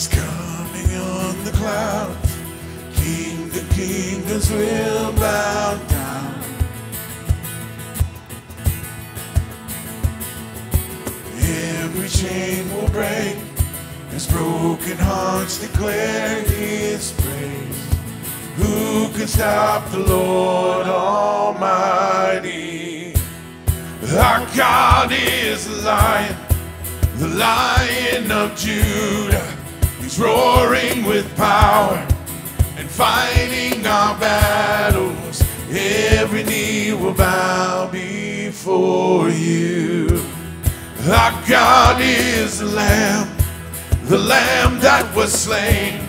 He's coming on the clouds. King the kingdoms will bow down. Every chain will break as broken hearts declare his praise. Who can stop the Lord Almighty? Our God is the lion, the lion of Judah. He's roaring with power and fighting our battles. Every knee will bow before you. Our God is the Lamb, the Lamb that was slain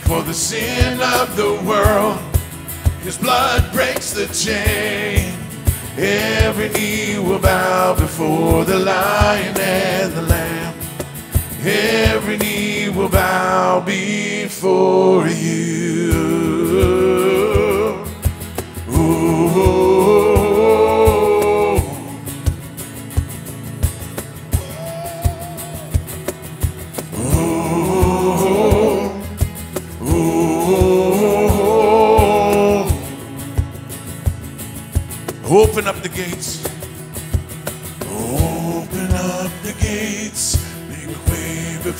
for the sin of the world. His blood breaks the chain. Every knee will bow before the lion and the lamb. Every knee will bow before you. Ooh. Ooh. Ooh. Open up the gates.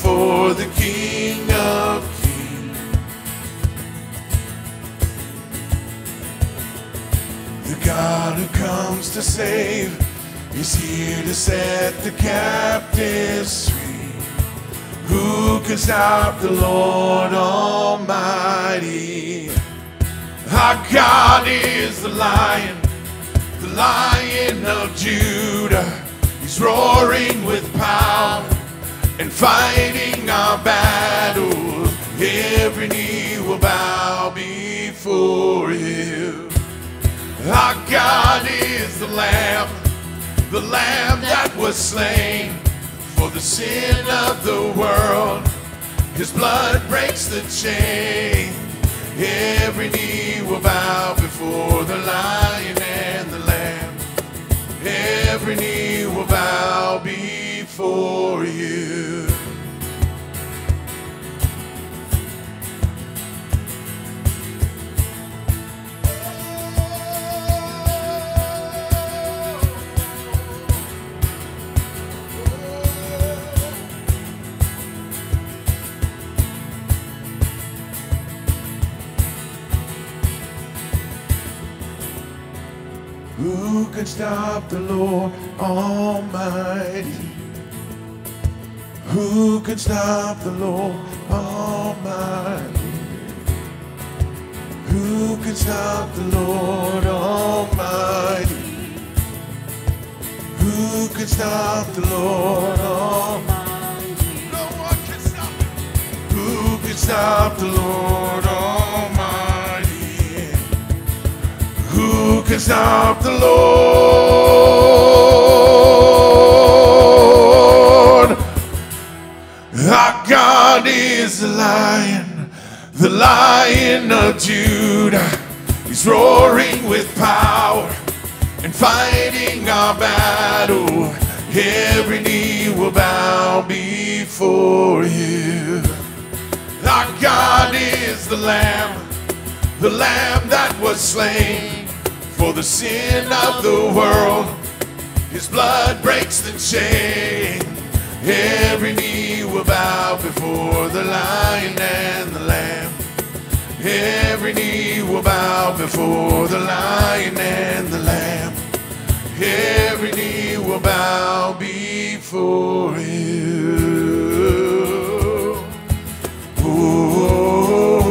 Before the King of Kings. The God who comes to save is here to set the captives free. Who can stop the Lord Almighty? Our God is the lion, the lion of Judah. He's roaring with power and fighting our battles. Every knee will bow before him. Our God is the Lamb, the Lamb that was slain for the sin of the world. His blood breaks the chain. Every knee will bow before the lion and the lamb. Every knee will bow before you. Who can stop the Lord Almighty? Who can stop the Lord Almighty? Who can stop the Lord Almighty? Who can stop the Lord Almighty? No one stop. Who can stop the Lord Almighty? Who can stop the Lord? God is the lion, the lion of Judah. He's roaring with power and fighting our battle. Every knee will bow before you. Our God is the Lamb, the Lamb that was slain for the sin of the world. His blood breaks the chain. Every knee will bow before the lion and the lamb. Every knee will bow before the lion and the lamb. Every knee will bow before you. Ooh.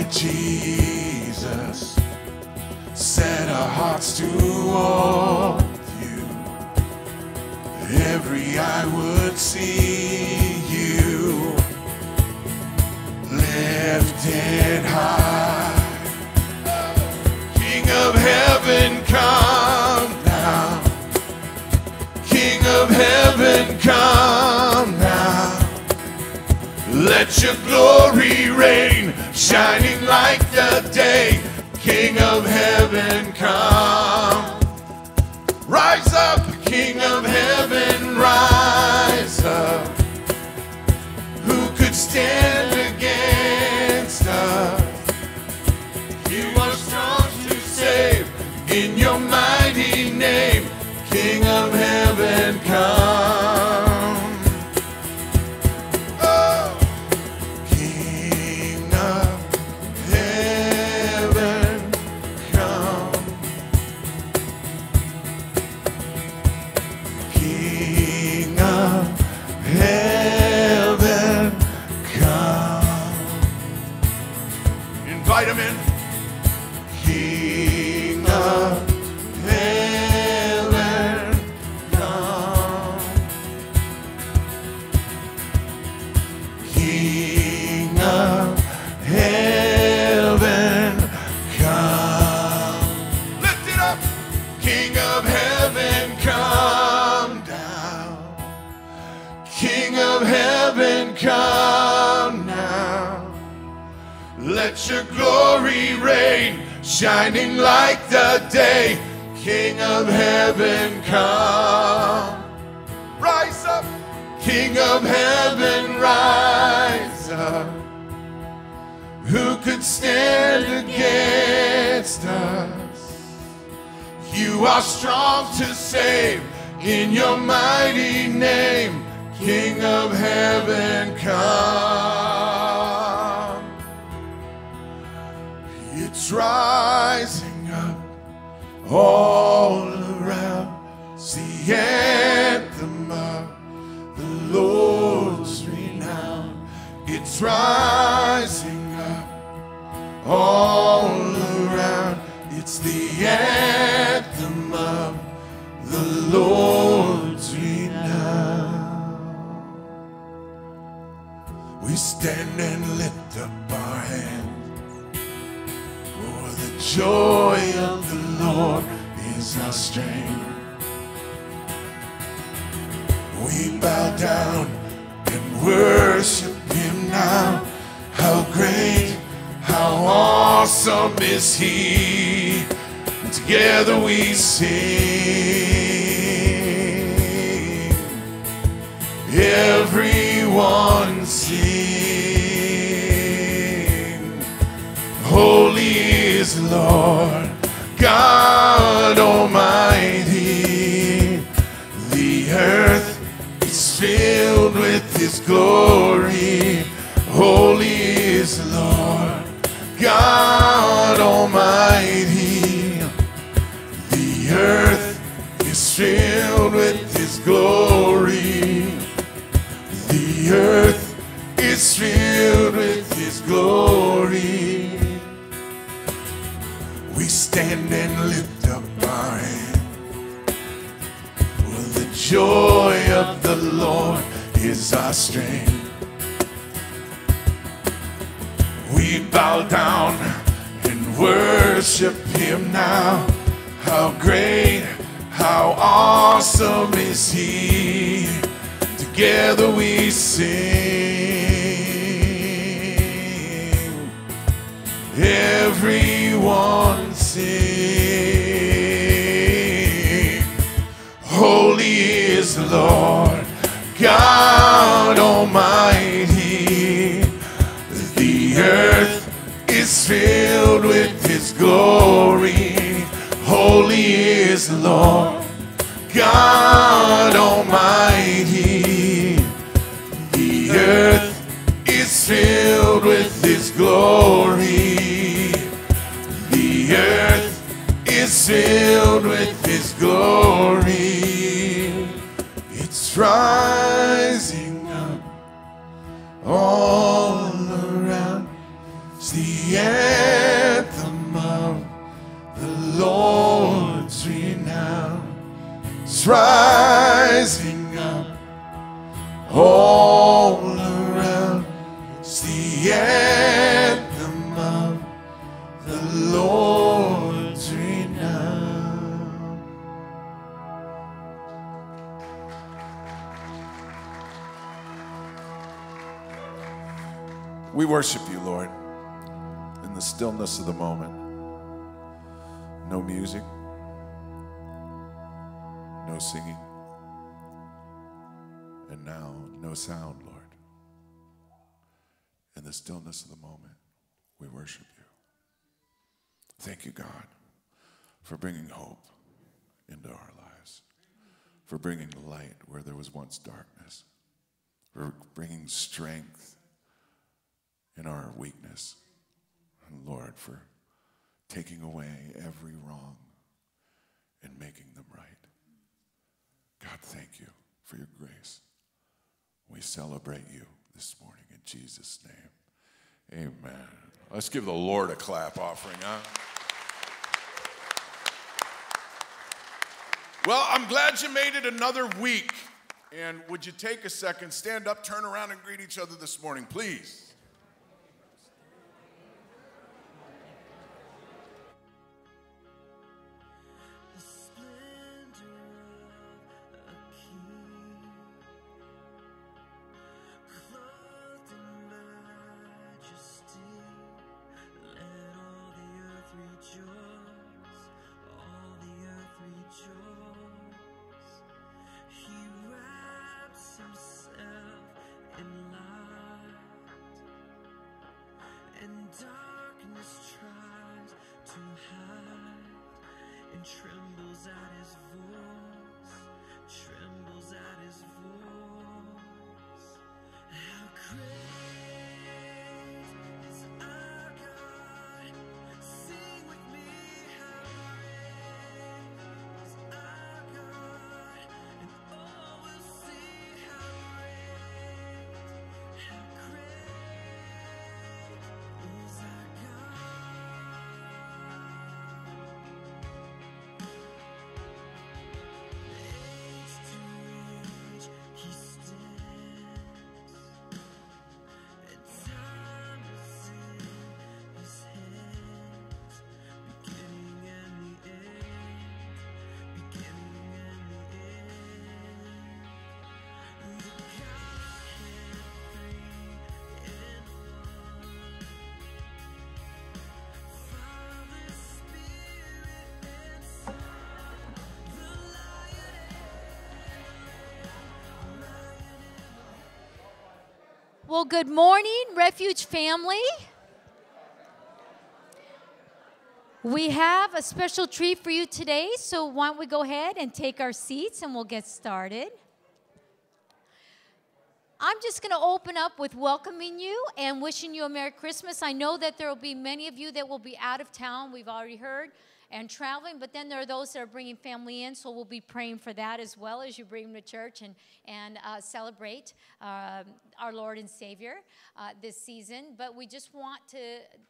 like Jesus. Set our hearts to walk you. Every eye would see you. Lifted high. King of heaven, come now. King of heaven, come now. Let your glory reign shining like the day, King of heaven come. Rise up, King of heaven, rise up. Who could stand against us? Reign, shining like the day. King of heaven, come. Rise up, King of heaven, rise up. Who could stand against us? You are strong to save in your mighty name, King of heaven, come. It's rising up all around. It's the anthem of the Lord's renown. It's rising joy of the Lord is our strength. We bow down and worship Him now. How great, how awesome is He. And together we sing. Everyone sing. Holy Lord God Almighty. The earth is filled with His glory. Holy is Lord God Almighty. The earth is filled with His glory. The earth and lift up our hands. Well, the joy of the Lord is our strength. We bow down and worship Him now. How great, how awesome is He. Together we sing. Everyone sing. Holy is the Lord God Almighty. The earth is filled with His glory. Holy is the Lord God Almighty. The earth is filled with His glory. Earth is filled with His glory. It's rising worship you, Lord, in the stillness of the moment. No music, no singing, and now no sound, Lord. In the stillness of the moment, we worship you. Thank you, God, for bringing hope into our lives, for bringing light where there was once darkness, for bringing strength in our weakness. And Lord, for taking away every wrong and making them right. God, thank you for your grace. We celebrate you this morning in Jesus' name. Amen. Let's give the Lord a clap offering, huh? Well, I'm glad you made it another week. And would you take a second, stand up, turn around, and greet each other this morning, please? Well, good morning, Refuge family. We have a special treat for you today, so why don't we go ahead and take our seats and we'll get started. I'm just going to open up with welcoming you and wishing you a Merry Christmas. I know that there will be many of you that will be out of town, we've already heard and traveling. But then there are those that are bringing family in, so we'll be praying for that as well as you bring them to church and, and uh, celebrate uh, our Lord and Savior uh, this season. But we just want to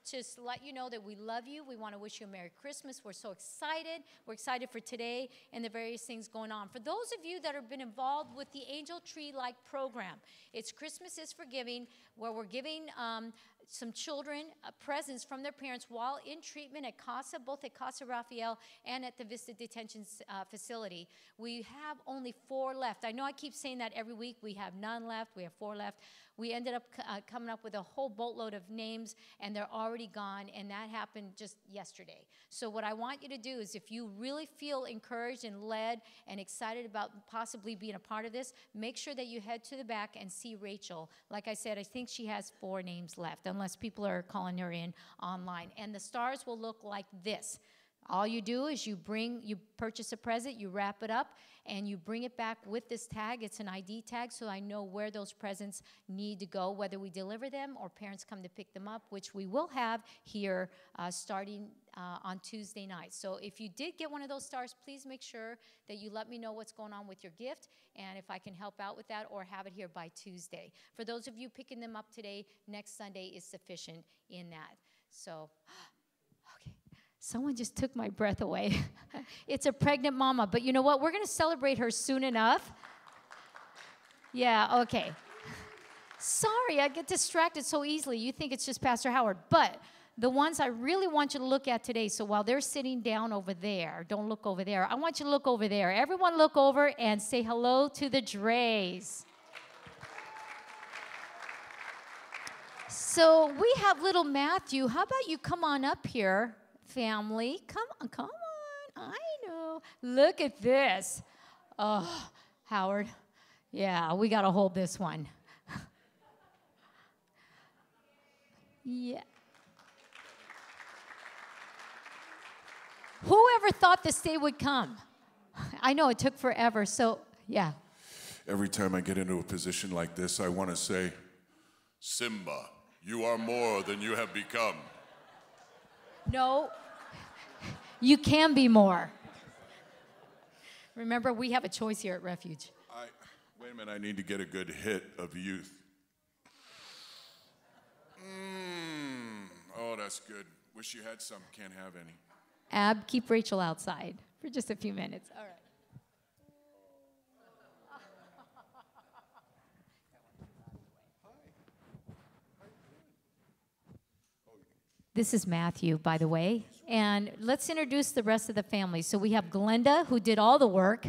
just let you know that we love you. We want to wish you a Merry Christmas. We're so excited. We're excited for today and the various things going on. For those of you that have been involved with the Angel Tree Like program, it's Christmas is Forgiving, where we're giving um, some children uh, presents from their parents while in treatment at CASA, both at CASA Rafael and at the Vista Detention uh, Facility. We have only four left. I know I keep saying that every week. We have none left. We have four left. We ended up uh, coming up with a whole boatload of names, and they're already gone, and that happened just yesterday. So, what I want you to do is if you really feel encouraged and led and excited about possibly being a part of this, make sure that you head to the back and see Rachel. Like I said, I think she has four names left, unless people are calling her in online. And the stars will look like this. All you do is you bring, you purchase a present, you wrap it up, and you bring it back with this tag. It's an ID tag, so I know where those presents need to go, whether we deliver them or parents come to pick them up, which we will have here uh, starting uh, on Tuesday night. So if you did get one of those stars, please make sure that you let me know what's going on with your gift and if I can help out with that or have it here by Tuesday. For those of you picking them up today, next Sunday is sufficient in that. So, Someone just took my breath away. it's a pregnant mama, but you know what? We're going to celebrate her soon enough. Yeah, okay. Sorry, I get distracted so easily. You think it's just Pastor Howard, but the ones I really want you to look at today. So while they're sitting down over there, don't look over there. I want you to look over there. Everyone, look over and say hello to the Drays. So we have little Matthew. How about you come on up here? Family. Come on, come on. I know. Look at this. Oh, Howard. Yeah, we got to hold this one. yeah. Whoever thought this day would come? I know it took forever. So, yeah. Every time I get into a position like this, I want to say, Simba, you are more than you have become. No, you can be more. Remember, we have a choice here at Refuge. I, wait a minute, I need to get a good hit of youth. Mm, oh, that's good. Wish you had some. Can't have any. Ab, keep Rachel outside for just a few minutes. All right. This is Matthew, by the way. And let's introduce the rest of the family. So we have Glenda, who did all the work.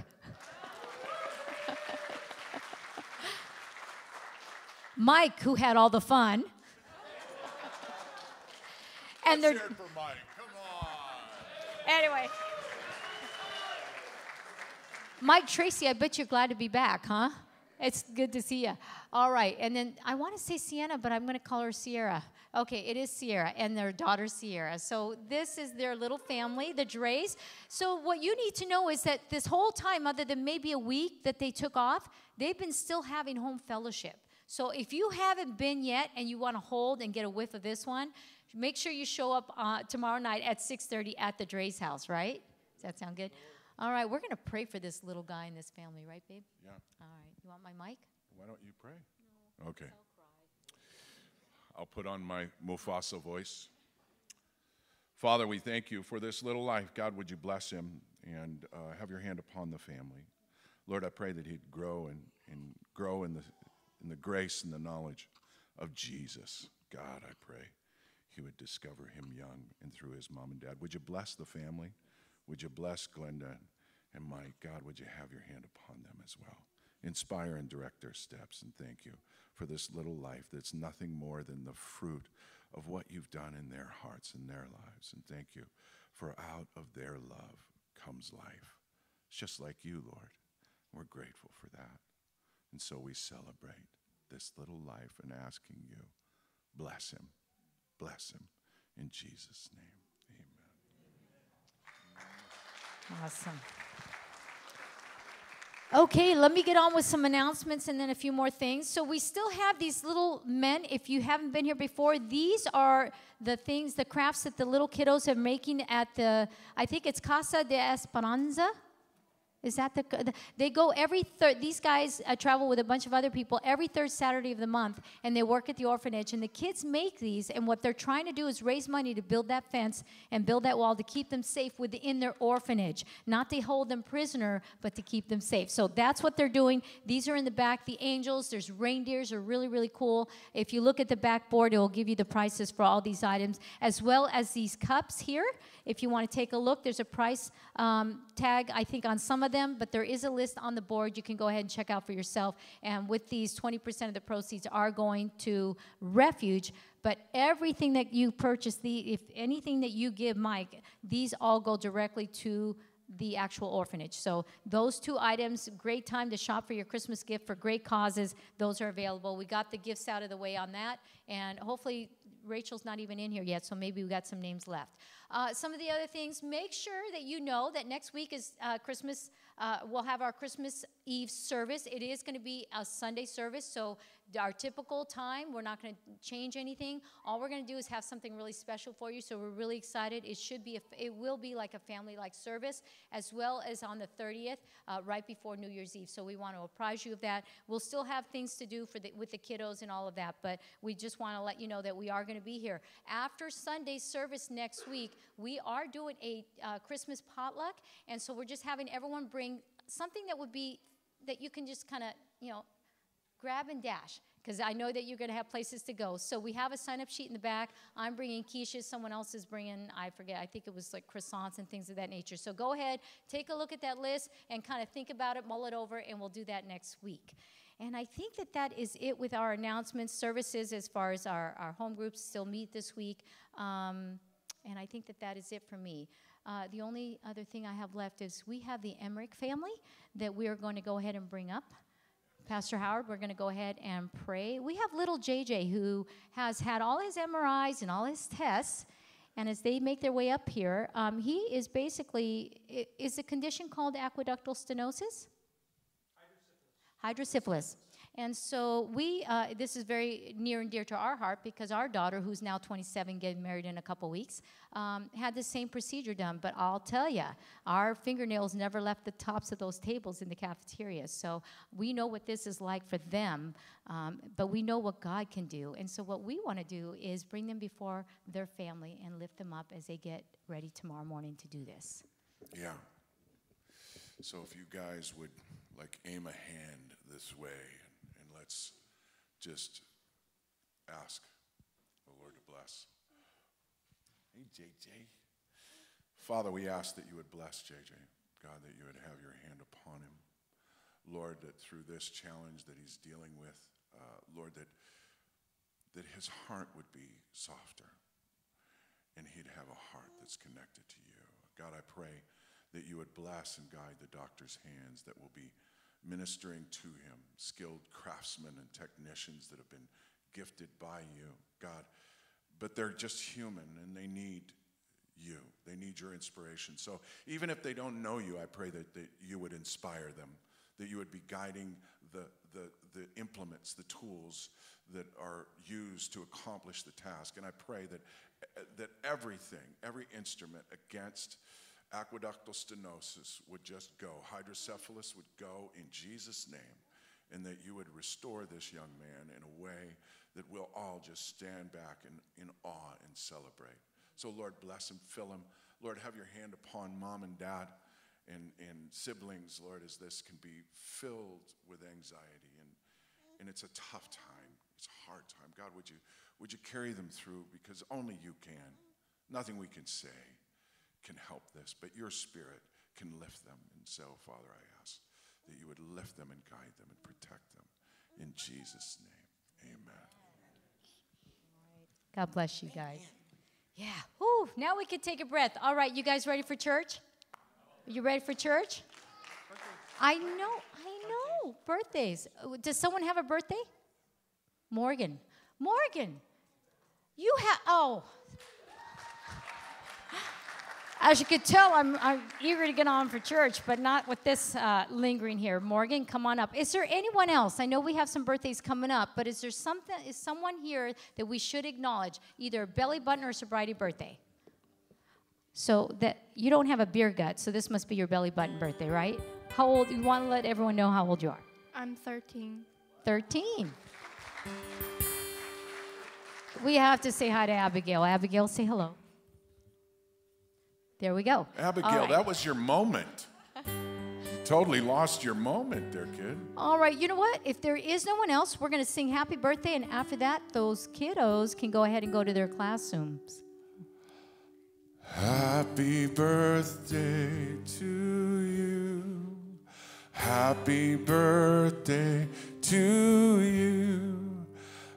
Mike, who had all the fun. and they're. for Mike. Come on. Anyway. Mike Tracy, I bet you're glad to be back, huh? It's good to see you. All right, and then I want to say Sienna, but I'm going to call her Sierra. Okay, it is Sierra and their daughter Sierra. So this is their little family, the Drays. So what you need to know is that this whole time, other than maybe a week that they took off, they've been still having home fellowship. So if you haven't been yet and you want to hold and get a whiff of this one, make sure you show up uh, tomorrow night at 6:30 at the Dray's house. Right? Does that sound good? All right, we're going to pray for this little guy in this family, right, babe? Yeah. All right. You want my mic? Why don't you pray? Okay. I'll put on my Mufasa voice. Father, we thank you for this little life. God, would you bless him and uh, have your hand upon the family? Lord, I pray that he'd grow and, and grow in the, in the grace and the knowledge of Jesus. God, I pray he would discover him young and through his mom and dad. Would you bless the family? Would you bless Glenda and Mike? God, would you have your hand upon them as well? Inspire and direct their steps. And thank you for this little life that's nothing more than the fruit of what you've done in their hearts and their lives. And thank you for out of their love comes life. It's just like you, Lord. We're grateful for that. And so we celebrate this little life and asking you, bless him, bless him. In Jesus' name, amen. Awesome. Okay, let me get on with some announcements and then a few more things. So, we still have these little men. If you haven't been here before, these are the things, the crafts that the little kiddos are making at the, I think it's Casa de Esperanza. Is that the, the they go every third, these guys uh, travel with a bunch of other people every third Saturday of the month and they work at the orphanage and the kids make these and what they're trying to do is raise money to build that fence and build that wall to keep them safe within their orphanage. Not to hold them prisoner, but to keep them safe. So that's what they're doing. These are in the back. The angels, there's reindeers are really, really cool. If you look at the back board, it will give you the prices for all these items, as well as these cups here. If you want to take a look, there's a price um, tag, I think, on some of them, but there is a list on the board. You can go ahead and check out for yourself. And with these, 20% of the proceeds are going to Refuge. But everything that you purchase, the, if anything that you give Mike, these all go directly to the actual orphanage. So those two items, great time to shop for your Christmas gift for great causes. Those are available. We got the gifts out of the way on that, and hopefully Rachel's not even in here yet, so maybe we got some names left. Uh, some of the other things, make sure that you know that next week is uh, Christmas. Uh, we'll have our Christmas Eve service. It is going to be a Sunday service, so our typical time. We're not going to change anything. All we're going to do is have something really special for you. So we're really excited. It should be, a, it will be like a family-like service, as well as on the 30th, uh, right before New Year's Eve. So we want to apprise you of that. We'll still have things to do for the, with the kiddos and all of that, but we just want to let you know that we are going to be here after Sunday service next week. We are doing a uh, Christmas potluck, and so we're just having everyone bring something that would be that you can just kind of you know grab and dash because I know that you're going to have places to go. So we have a sign up sheet in the back. I'm bringing quiches, someone else is bringing, I forget, I think it was like croissants and things of that nature. So go ahead, take a look at that list and kind of think about it, mull it over, and we'll do that next week. And I think that that is it with our announcements, services as far as our, our home groups still meet this week. Um, and I think that that is it for me. Uh, the only other thing I have left is we have the Emmerich family that we are going to go ahead and bring up. Pastor Howard, we're going to go ahead and pray. We have little JJ who has had all his MRIs and all his tests. And as they make their way up here, um, he is basically, is a condition called aqueductal stenosis? Hydrocephalus. And so we, uh, this is very near and dear to our heart because our daughter, who's now 27, getting married in a couple weeks, um, had the same procedure done. But I'll tell you, our fingernails never left the tops of those tables in the cafeteria. So we know what this is like for them, um, but we know what God can do. And so what we want to do is bring them before their family and lift them up as they get ready tomorrow morning to do this. Yeah. So if you guys would like aim a hand this way just ask the Lord to bless. Hey, JJ. Father, we ask that you would bless JJ. God, that you would have your hand upon him. Lord, that through this challenge that he's dealing with, uh, Lord, that, that his heart would be softer and he'd have a heart that's connected to you. God, I pray that you would bless and guide the doctor's hands that will be ministering to him, skilled craftsmen and technicians that have been gifted by you, God. But they're just human and they need you. They need your inspiration. So even if they don't know you, I pray that, that you would inspire them, that you would be guiding the, the, the implements, the tools that are used to accomplish the task. And I pray that, that everything, every instrument against aqueductal stenosis would just go, hydrocephalus would go in Jesus' name, and that you would restore this young man in a way that we'll all just stand back in, in awe and celebrate. So, Lord, bless him, fill him. Lord, have your hand upon mom and dad and, and siblings, Lord, as this can be filled with anxiety. And, and it's a tough time, it's a hard time. God, would you, would you carry them through? Because only you can. Nothing we can say can help this, but your spirit can lift them. And so, Father, I ask that you would lift them and guide them and protect them. In Jesus' name, amen. God bless you guys. Yeah. Ooh, now we can take a breath. All right, you guys ready for church? You ready for church? I know, I know. Birthdays. Does someone have a birthday? Morgan. Morgan. You have, oh, as you could tell, I'm, I'm, eager to get on for church, but not with this uh, lingering here. Morgan, come on up. Is there anyone else? I know we have some birthdays coming up, but is there something? Is someone here that we should acknowledge, either belly button or sobriety birthday? So that you don't have a beer gut, so this must be your belly button birthday, right? How old? You want to let everyone know how old you are? I'm 13. 13. We have to say hi to Abigail. Abigail, say hello. There we go. Abigail, right. that was your moment. totally lost your moment there, kid. All right, you know what? If there is no one else, we're going to sing happy birthday, and after that, those kiddos can go ahead and go to their classrooms. Happy birthday to you. Happy birthday to you.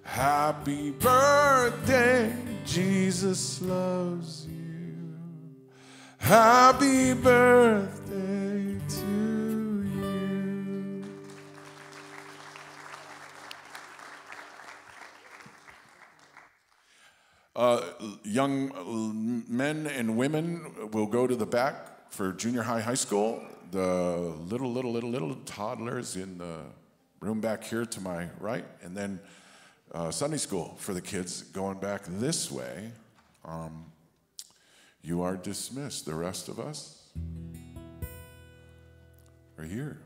Happy birthday, Jesus loves you. Happy birthday to you. Uh, young men and women will go to the back for junior high, high school. The little, little, little, little toddlers in the room back here to my right, and then uh, Sunday school for the kids going back this way. Um, you are dismissed. The rest of us are here.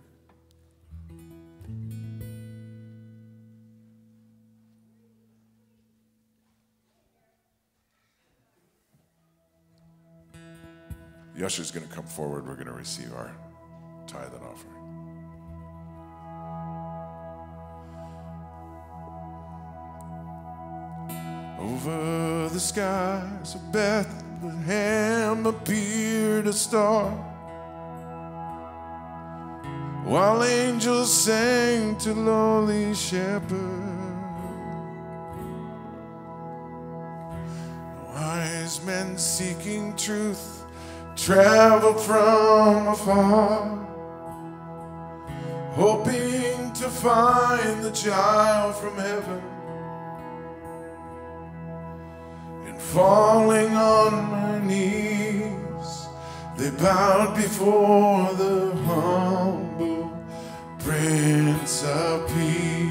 The is going to come forward. We're going to receive our tithe and offering. Over the skies of Bethlehem appeared a star. While angels sang to lowly shepherds, wise men seeking truth traveled from afar, hoping to find the child from heaven. falling on my knees, they bowed before the humble Prince of Peace.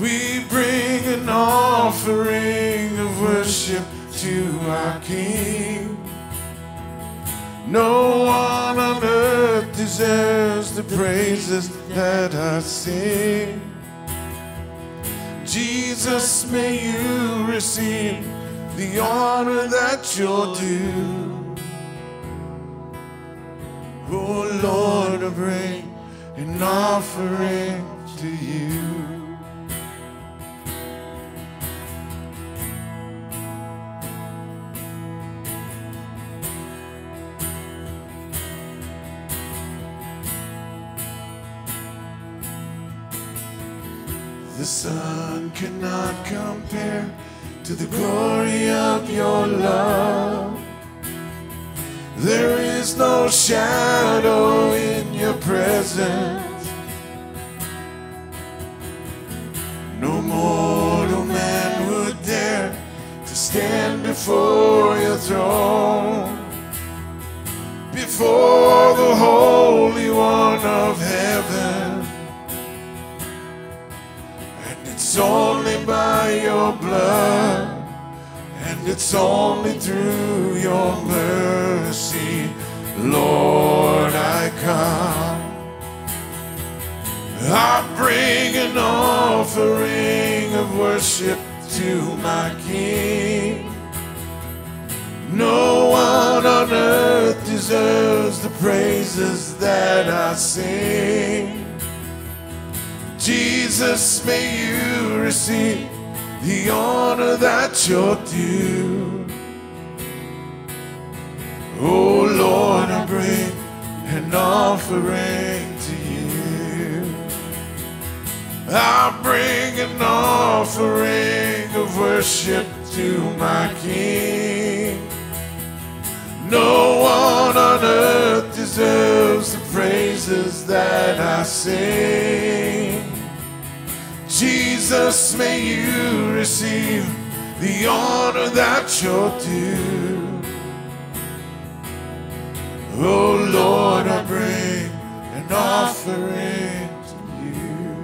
We bring an offering of worship to our King. No one on earth deserves the praises that I sing. Jesus, may you receive the honor that you're due. Oh Lord, I bring an offering to you. The sun cannot compare to the glory of your love. There is no shadow in your presence. No mortal man would dare to stand before your throne. It's only through your mercy, Lord, I come. I bring an offering of worship to my King. No one on earth deserves the praises that I sing. Jesus, may you receive the honor that you're due. Oh Lord, I bring an offering to you. I bring an offering of worship to my King. No one on earth deserves the praises that I sing. Jesus, may you receive the honor that you're due. Oh Lord, I bring an offering to you.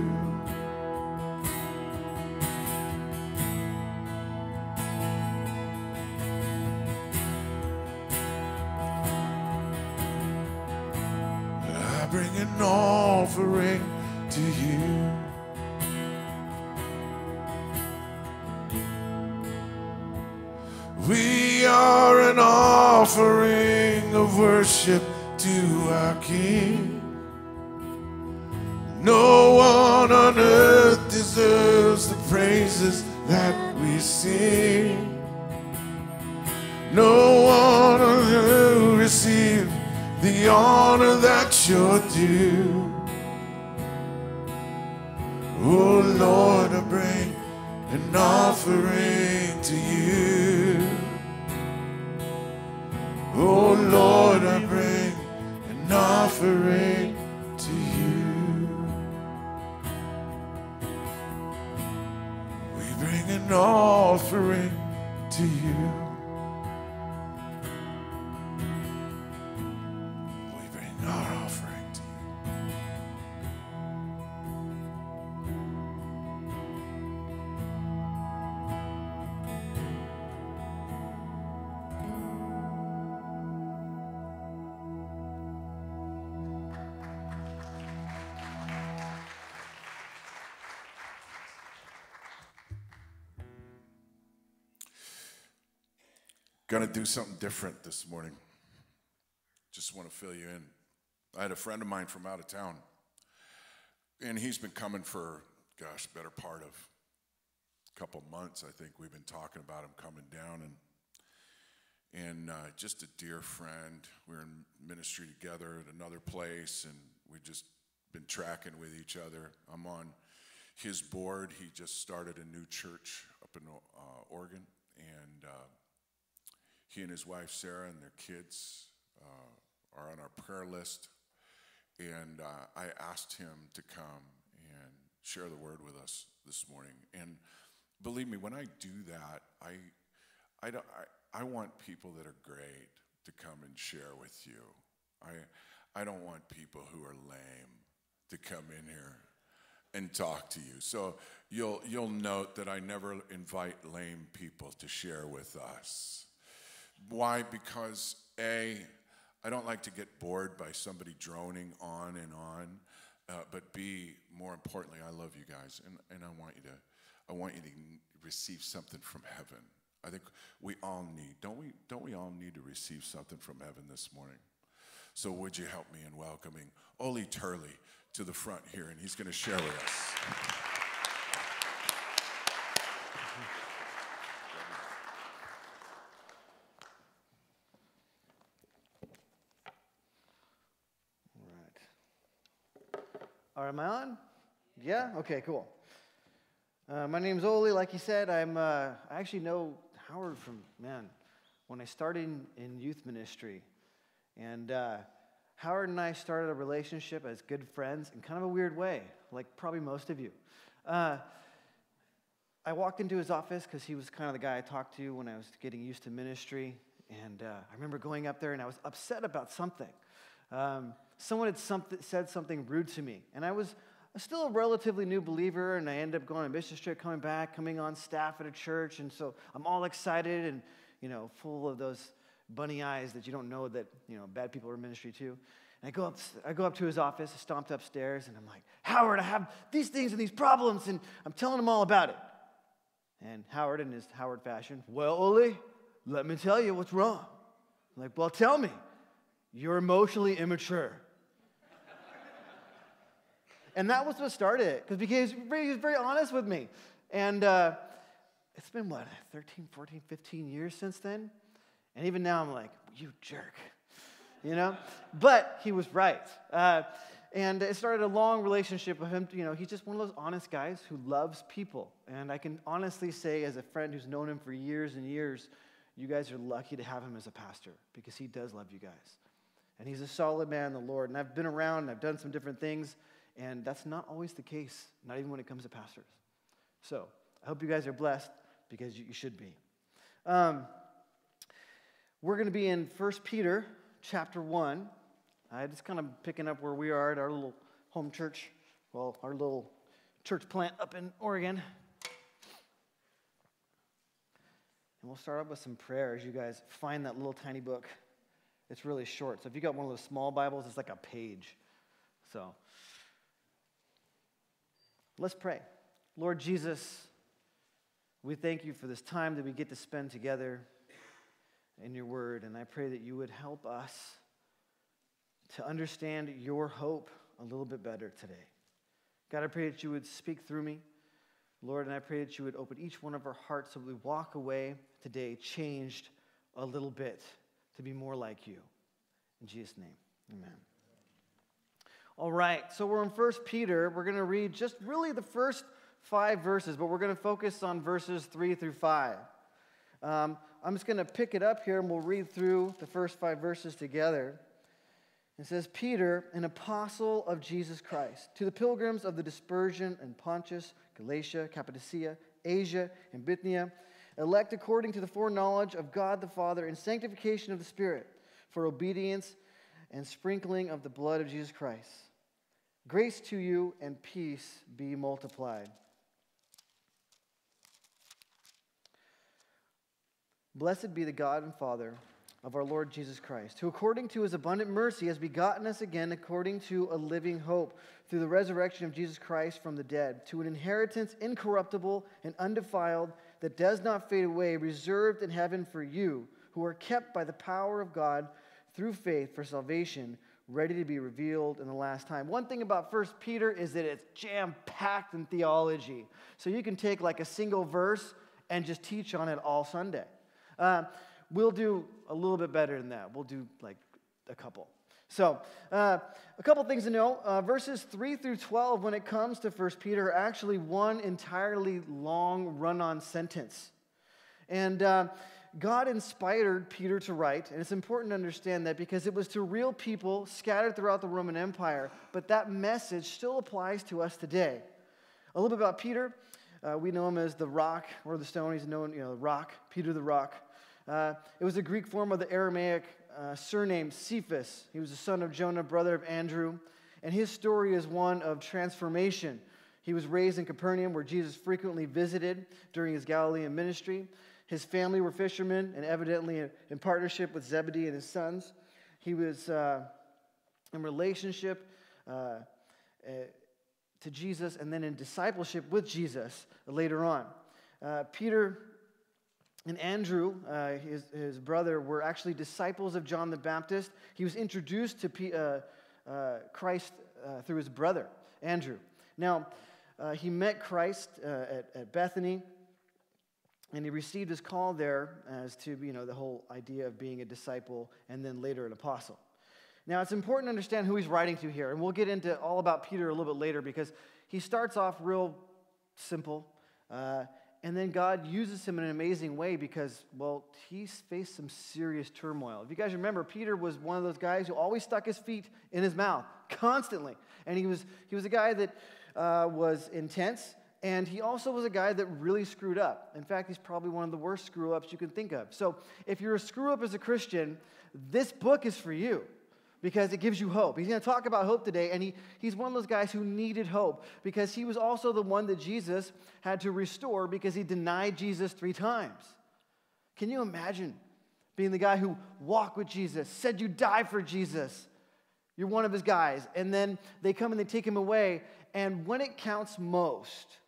I bring an offering to you. Offering of worship to our King. No one on earth deserves the praises that we sing. No one on earth receive the honor that you're due. Oh Lord, I bring an offering to you. Oh Lord, I bring an offering Gonna do something different this morning. Just want to fill you in. I had a friend of mine from out of town, and he's been coming for, gosh, better part of a couple months. I think we've been talking about him coming down, and and uh, just a dear friend. We are in ministry together at another place, and we've just been tracking with each other. I'm on his board. He just started a new church up in uh, Oregon, and uh, he and his wife Sarah and their kids uh, are on our prayer list. And uh, I asked him to come and share the word with us this morning. And believe me, when I do that, I, I, don't, I, I want people that are great to come and share with you. I, I don't want people who are lame to come in here and talk to you. So you'll, you'll note that I never invite lame people to share with us. Why? Because A, I don't like to get bored by somebody droning on and on. Uh, but B, more importantly, I love you guys, and, and I want you to, I want you to receive something from heaven. I think we all need, don't we? Don't we all need to receive something from heaven this morning? So would you help me in welcoming Ollie Turley to the front here, and he's going to share with us. All right, am I on? Yeah? Okay, cool. Uh, my name's Ollie. Like you said, I'm, uh, I actually know Howard from, man, when I started in, in youth ministry. And uh, Howard and I started a relationship as good friends in kind of a weird way, like probably most of you. Uh, I walked into his office because he was kind of the guy I talked to when I was getting used to ministry. And uh, I remember going up there and I was upset about something. Um, someone had something, said something rude to me. And I was still a relatively new believer, and I ended up going on mission trip, coming back, coming on staff at a church. And so I'm all excited and, you know, full of those bunny eyes that you don't know that, you know, bad people are ministry too. And I go up, I go up to his office, I stomped upstairs, and I'm like, Howard, I have these things and these problems, and I'm telling him all about it. And Howard, in his Howard fashion, well, Ollie, let me tell you what's wrong. I'm like, well, tell me. You're emotionally immature. And that was what started it, because he was very honest with me. And uh, it's been, what, 13, 14, 15 years since then? And even now I'm like, you jerk, you know? But he was right. Uh, and it started a long relationship with him. You know, he's just one of those honest guys who loves people. And I can honestly say, as a friend who's known him for years and years, you guys are lucky to have him as a pastor because he does love you guys. And he's a solid man in the Lord. And I've been around and I've done some different things, and that's not always the case, not even when it comes to pastors. So I hope you guys are blessed because you, should be. Um, we're going to be in 1 Peter chapter 1. I just kind of picking up where we are at our little home church, well, our little church plant up in Oregon. And we'll start off with some prayers. You guys find that little tiny book. It's really short. So if you got one of those small Bibles, it's like a page. So let's pray. Lord Jesus, we thank you for this time that we get to spend together in your word. And I pray that you would help us to understand your hope a little bit better today. God, I pray that you would speak through me. Lord, and I pray that you would open each one of our hearts so we walk away today changed a little bit to be more like you. In Jesus' name, amen. All right, so we're in First Peter. We're going to read just really the first five verses, but we're going to focus on verses 3 through 5. Um, I'm just going to pick it up here and we'll read through the first five verses together. It says, Peter, an apostle of Jesus Christ, to the pilgrims of the dispersion in Pontus, Galatia, Cappadocia, Asia, and Bithynia elect according to the foreknowledge of God the Father and sanctification of the Spirit, for obedience and sprinkling of the blood of Jesus Christ. Grace to you and peace be multiplied. Blessed be the God and Father of our Lord Jesus Christ, who according to his abundant mercy has begotten us again according to a living hope through the resurrection of Jesus Christ from the dead, to an inheritance incorruptible and undefiled that does not fade away, reserved in heaven for you, who are kept by the power of God through faith for salvation, ready to be revealed in the last time. One thing about First Peter is that it's jam packed in theology. So you can take like a single verse and just teach on it all Sunday. Uh, we'll do a little bit better than that. We'll do like a couple. So, uh, a couple things to know. Uh, verses 3 through 12, when it comes to 1 Peter, are actually one entirely long run on sentence. And uh, God inspired Peter to write, and it's important to understand that because it was to real people scattered throughout the Roman Empire, but that message still applies to us today. A little bit about Peter. Uh, we know him as the rock or the stone. He's known, you know, the rock, Peter the rock. Uh, it was a Greek form of the Aramaic uh, surname Cephas. He was the son of Jonah, brother of Andrew. And his story is one of transformation. He was raised in Capernaum, where Jesus frequently visited during his Galilean ministry. His family were fishermen and evidently in partnership with Zebedee and his sons. He was uh, in relationship uh, uh, to Jesus and then in discipleship with Jesus later on. Uh, Peter and Andrew, uh, his, his brother, were actually disciples of John the Baptist. He was introduced to P, uh, uh, Christ uh, through his brother, Andrew. Now, he met Christ at, at Bethany, and he received his call there as to, you know, the whole idea of being a disciple and then later an apostle. Now, it's important to understand who he's writing to here, and we'll get into all about Peter a little bit later because he starts off real simple. Uh, and then God uses him in an amazing way because, well, he's faced some serious turmoil. If you guys remember, Peter was one of those guys who always stuck his feet in his mouth constantly. And he was, he was a guy that uh, was intense, and he also was a guy that really screwed up. In fact, he's probably one of the worst screw ups you can think of. So if you're a screw up as a Christian, this book is for you because it gives you hope. He's going to talk about hope today, and he, he's one of those guys who needed hope because he was also the one that Jesus had to restore because he denied Jesus three times. Can you imagine being the guy who walked with Jesus, said you die for Jesus? You're one of his guys, and then they come and they take him away, and when it counts most,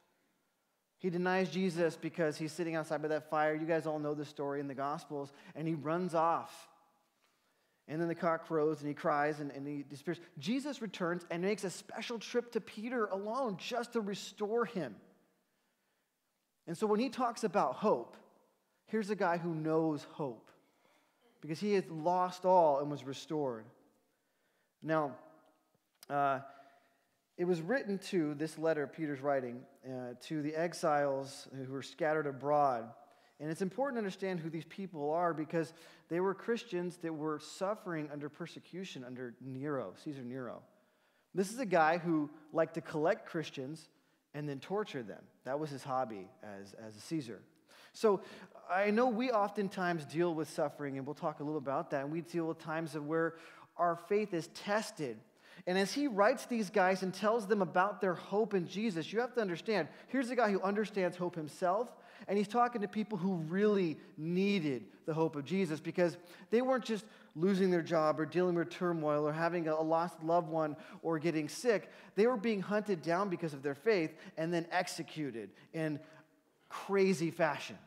he denies Jesus because he's sitting outside by that fire. You guys all know the story in the Gospels, and he runs off and then the cock crows and he cries and, and he disappears. Jesus returns and makes a special trip to Peter alone just to restore him. And so when he talks about hope, here's a guy who knows hope because he had lost all and was restored. Now, uh, it was written to this letter Peter's writing uh, to the exiles who were scattered abroad and it's important to understand who these people are because they were Christians that were suffering under persecution under Nero, Caesar Nero. This is a guy who liked to collect Christians and then torture them. That was his hobby as, as a Caesar. So I know we oftentimes deal with suffering, and we'll talk a little about that. And we deal with times of where our faith is tested. And as he writes these guys and tells them about their hope in Jesus, you have to understand here's a guy who understands hope himself, and he's talking to people who really needed the hope of Jesus because they weren't just losing their job or dealing with turmoil or having a lost loved one or getting sick. They were being hunted down because of their faith and then executed in crazy fashion.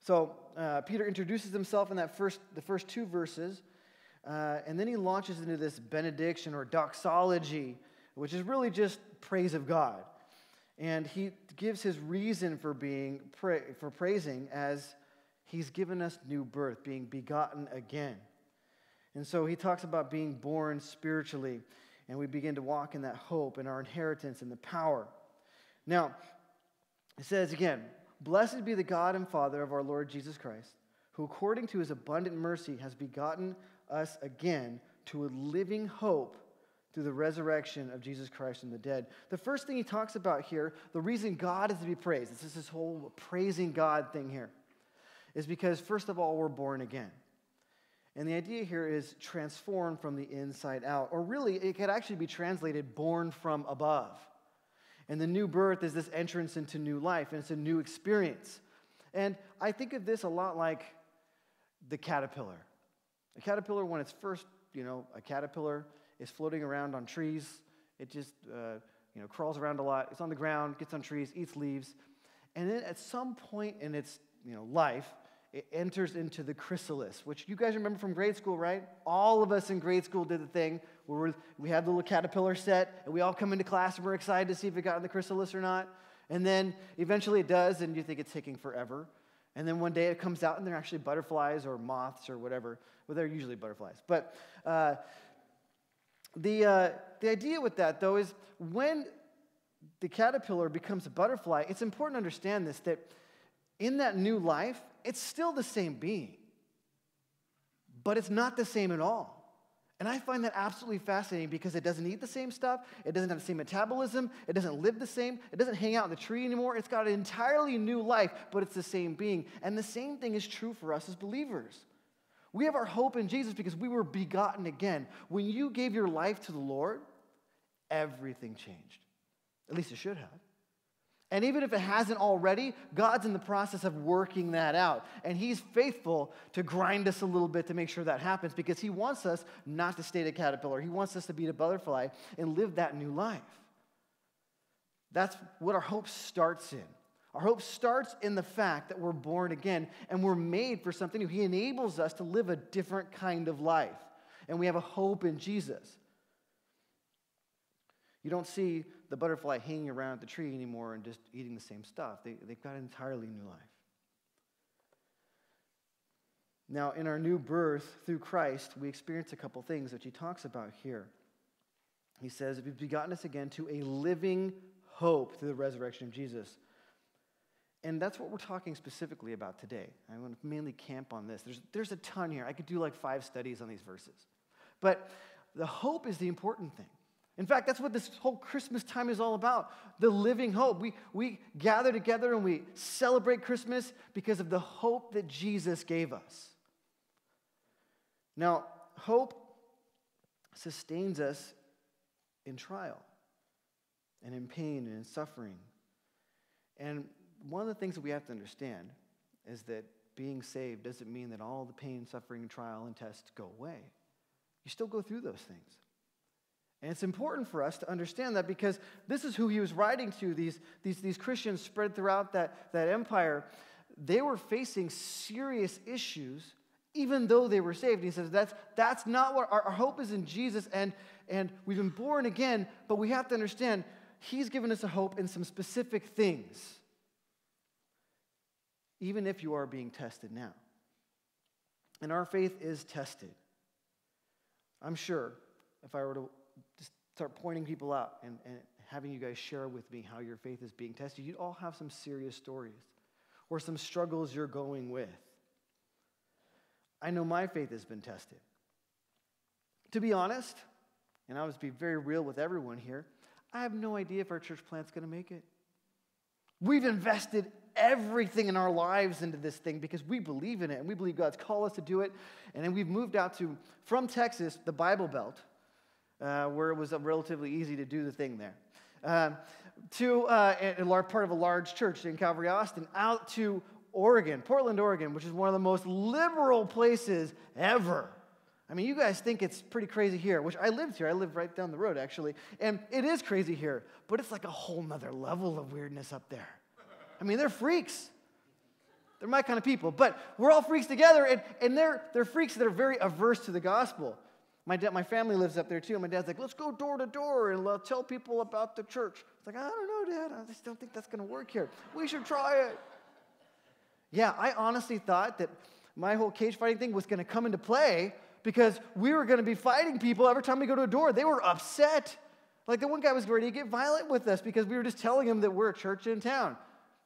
So uh, Peter introduces himself in that first, the first two verses, uh, and then he launches into this benediction or doxology, which is really just praise of God. And he gives his reason for being pra- for praising as he's given us new birth, being begotten again. And so he talks about being born spiritually, and we begin to walk in that hope and our inheritance and the power. Now, it says again, Blessed be the God and Father of our Lord Jesus Christ, who according to his abundant mercy has begotten us again to a living hope through the resurrection of Jesus Christ from the dead. The first thing he talks about here, the reason God is to be praised, this is this whole praising God thing here, is because, first of all, we're born again. And the idea here is transformed from the inside out. Or really, it could actually be translated born from above. And the new birth is this entrance into new life, and it's a new experience. And I think of this a lot like the caterpillar. A caterpillar, when it's first, you know, a caterpillar, is floating around on trees. It just uh, you know, crawls around a lot. It's on the ground, gets on trees, eats leaves. And then at some point in its you know, life, it enters into the chrysalis, which you guys remember from grade school, right? All of us in grade school did the thing where we had the little caterpillar set, and we all come into class and we're excited to see if it got in the chrysalis or not. And then eventually it does, and you think it's taking forever. And then one day it comes out, and they're actually butterflies or moths or whatever. Well, they're usually butterflies. But uh, the, uh, the idea with that, though, is when the caterpillar becomes a butterfly, it's important to understand this that in that new life, it's still the same being, but it's not the same at all. And I find that absolutely fascinating because it doesn't eat the same stuff, it doesn't have the same metabolism, it doesn't live the same, it doesn't hang out in the tree anymore. It's got an entirely new life, but it's the same being. And the same thing is true for us as believers. We have our hope in Jesus because we were begotten again. When you gave your life to the Lord, everything changed. At least it should have. And even if it hasn't already, God's in the process of working that out. And He's faithful to grind us a little bit to make sure that happens because He wants us not to stay the caterpillar. He wants us to be the butterfly and live that new life. That's what our hope starts in. Our hope starts in the fact that we're born again and we're made for something new. He enables us to live a different kind of life. And we have a hope in Jesus. You don't see the butterfly hanging around the tree anymore and just eating the same stuff. They, they've got an entirely new life. Now, in our new birth through Christ, we experience a couple things which he talks about here. He says, you've begotten us again to a living hope through the resurrection of Jesus. And that's what we're talking specifically about today. I want to mainly camp on this. There's, there's a ton here. I could do like five studies on these verses. But the hope is the important thing. In fact, that's what this whole Christmas time is all about the living hope. We, we gather together and we celebrate Christmas because of the hope that Jesus gave us. Now, hope sustains us in trial and in pain and in suffering. And one of the things that we have to understand is that being saved doesn't mean that all the pain, suffering, trial, and tests go away. You still go through those things. And it's important for us to understand that because this is who he was writing to, these, these, these Christians spread throughout that, that empire. They were facing serious issues even though they were saved. He says that's, that's not what our, our hope is in Jesus, and, and we've been born again, but we have to understand he's given us a hope in some specific things, even if you are being tested now. And our faith is tested. I'm sure if I were to start pointing people out and, and having you guys share with me how your faith is being tested, you'd all have some serious stories or some struggles you're going with. I know my faith has been tested. To be honest, and I was be very real with everyone here, I have no idea if our church plant's going to make it. We've invested everything in our lives into this thing because we believe in it and we believe God's called us to do it. And then we've moved out to, from Texas, the Bible Belt, uh, where it was relatively easy to do the thing there, um, to uh, a large part of a large church in Calvary, Austin, out to Oregon, Portland, Oregon, which is one of the most liberal places ever. I mean, you guys think it's pretty crazy here, which I lived here. I live right down the road, actually. And it is crazy here, but it's like a whole nother level of weirdness up there. I mean, they're freaks. They're my kind of people, but we're all freaks together, and, and they're, they're freaks that are very averse to the gospel. My, dad, my family lives up there too. My dad's like, let's go door to door and tell people about the church. It's like, I don't know, Dad. I just don't think that's going to work here. We should try it. Yeah, I honestly thought that my whole cage fighting thing was going to come into play because we were going to be fighting people every time we go to a door. They were upset. Like the one guy was ready to get violent with us because we were just telling him that we're a church in town.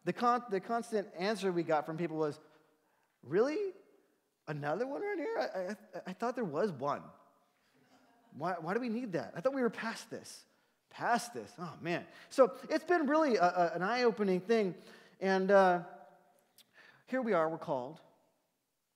The, con- the constant answer we got from people was, Really? Another one right here? I, I, I thought there was one. Why, why do we need that? I thought we were past this. Past this. Oh, man. So it's been really a, a, an eye opening thing. And uh, here we are, we're called.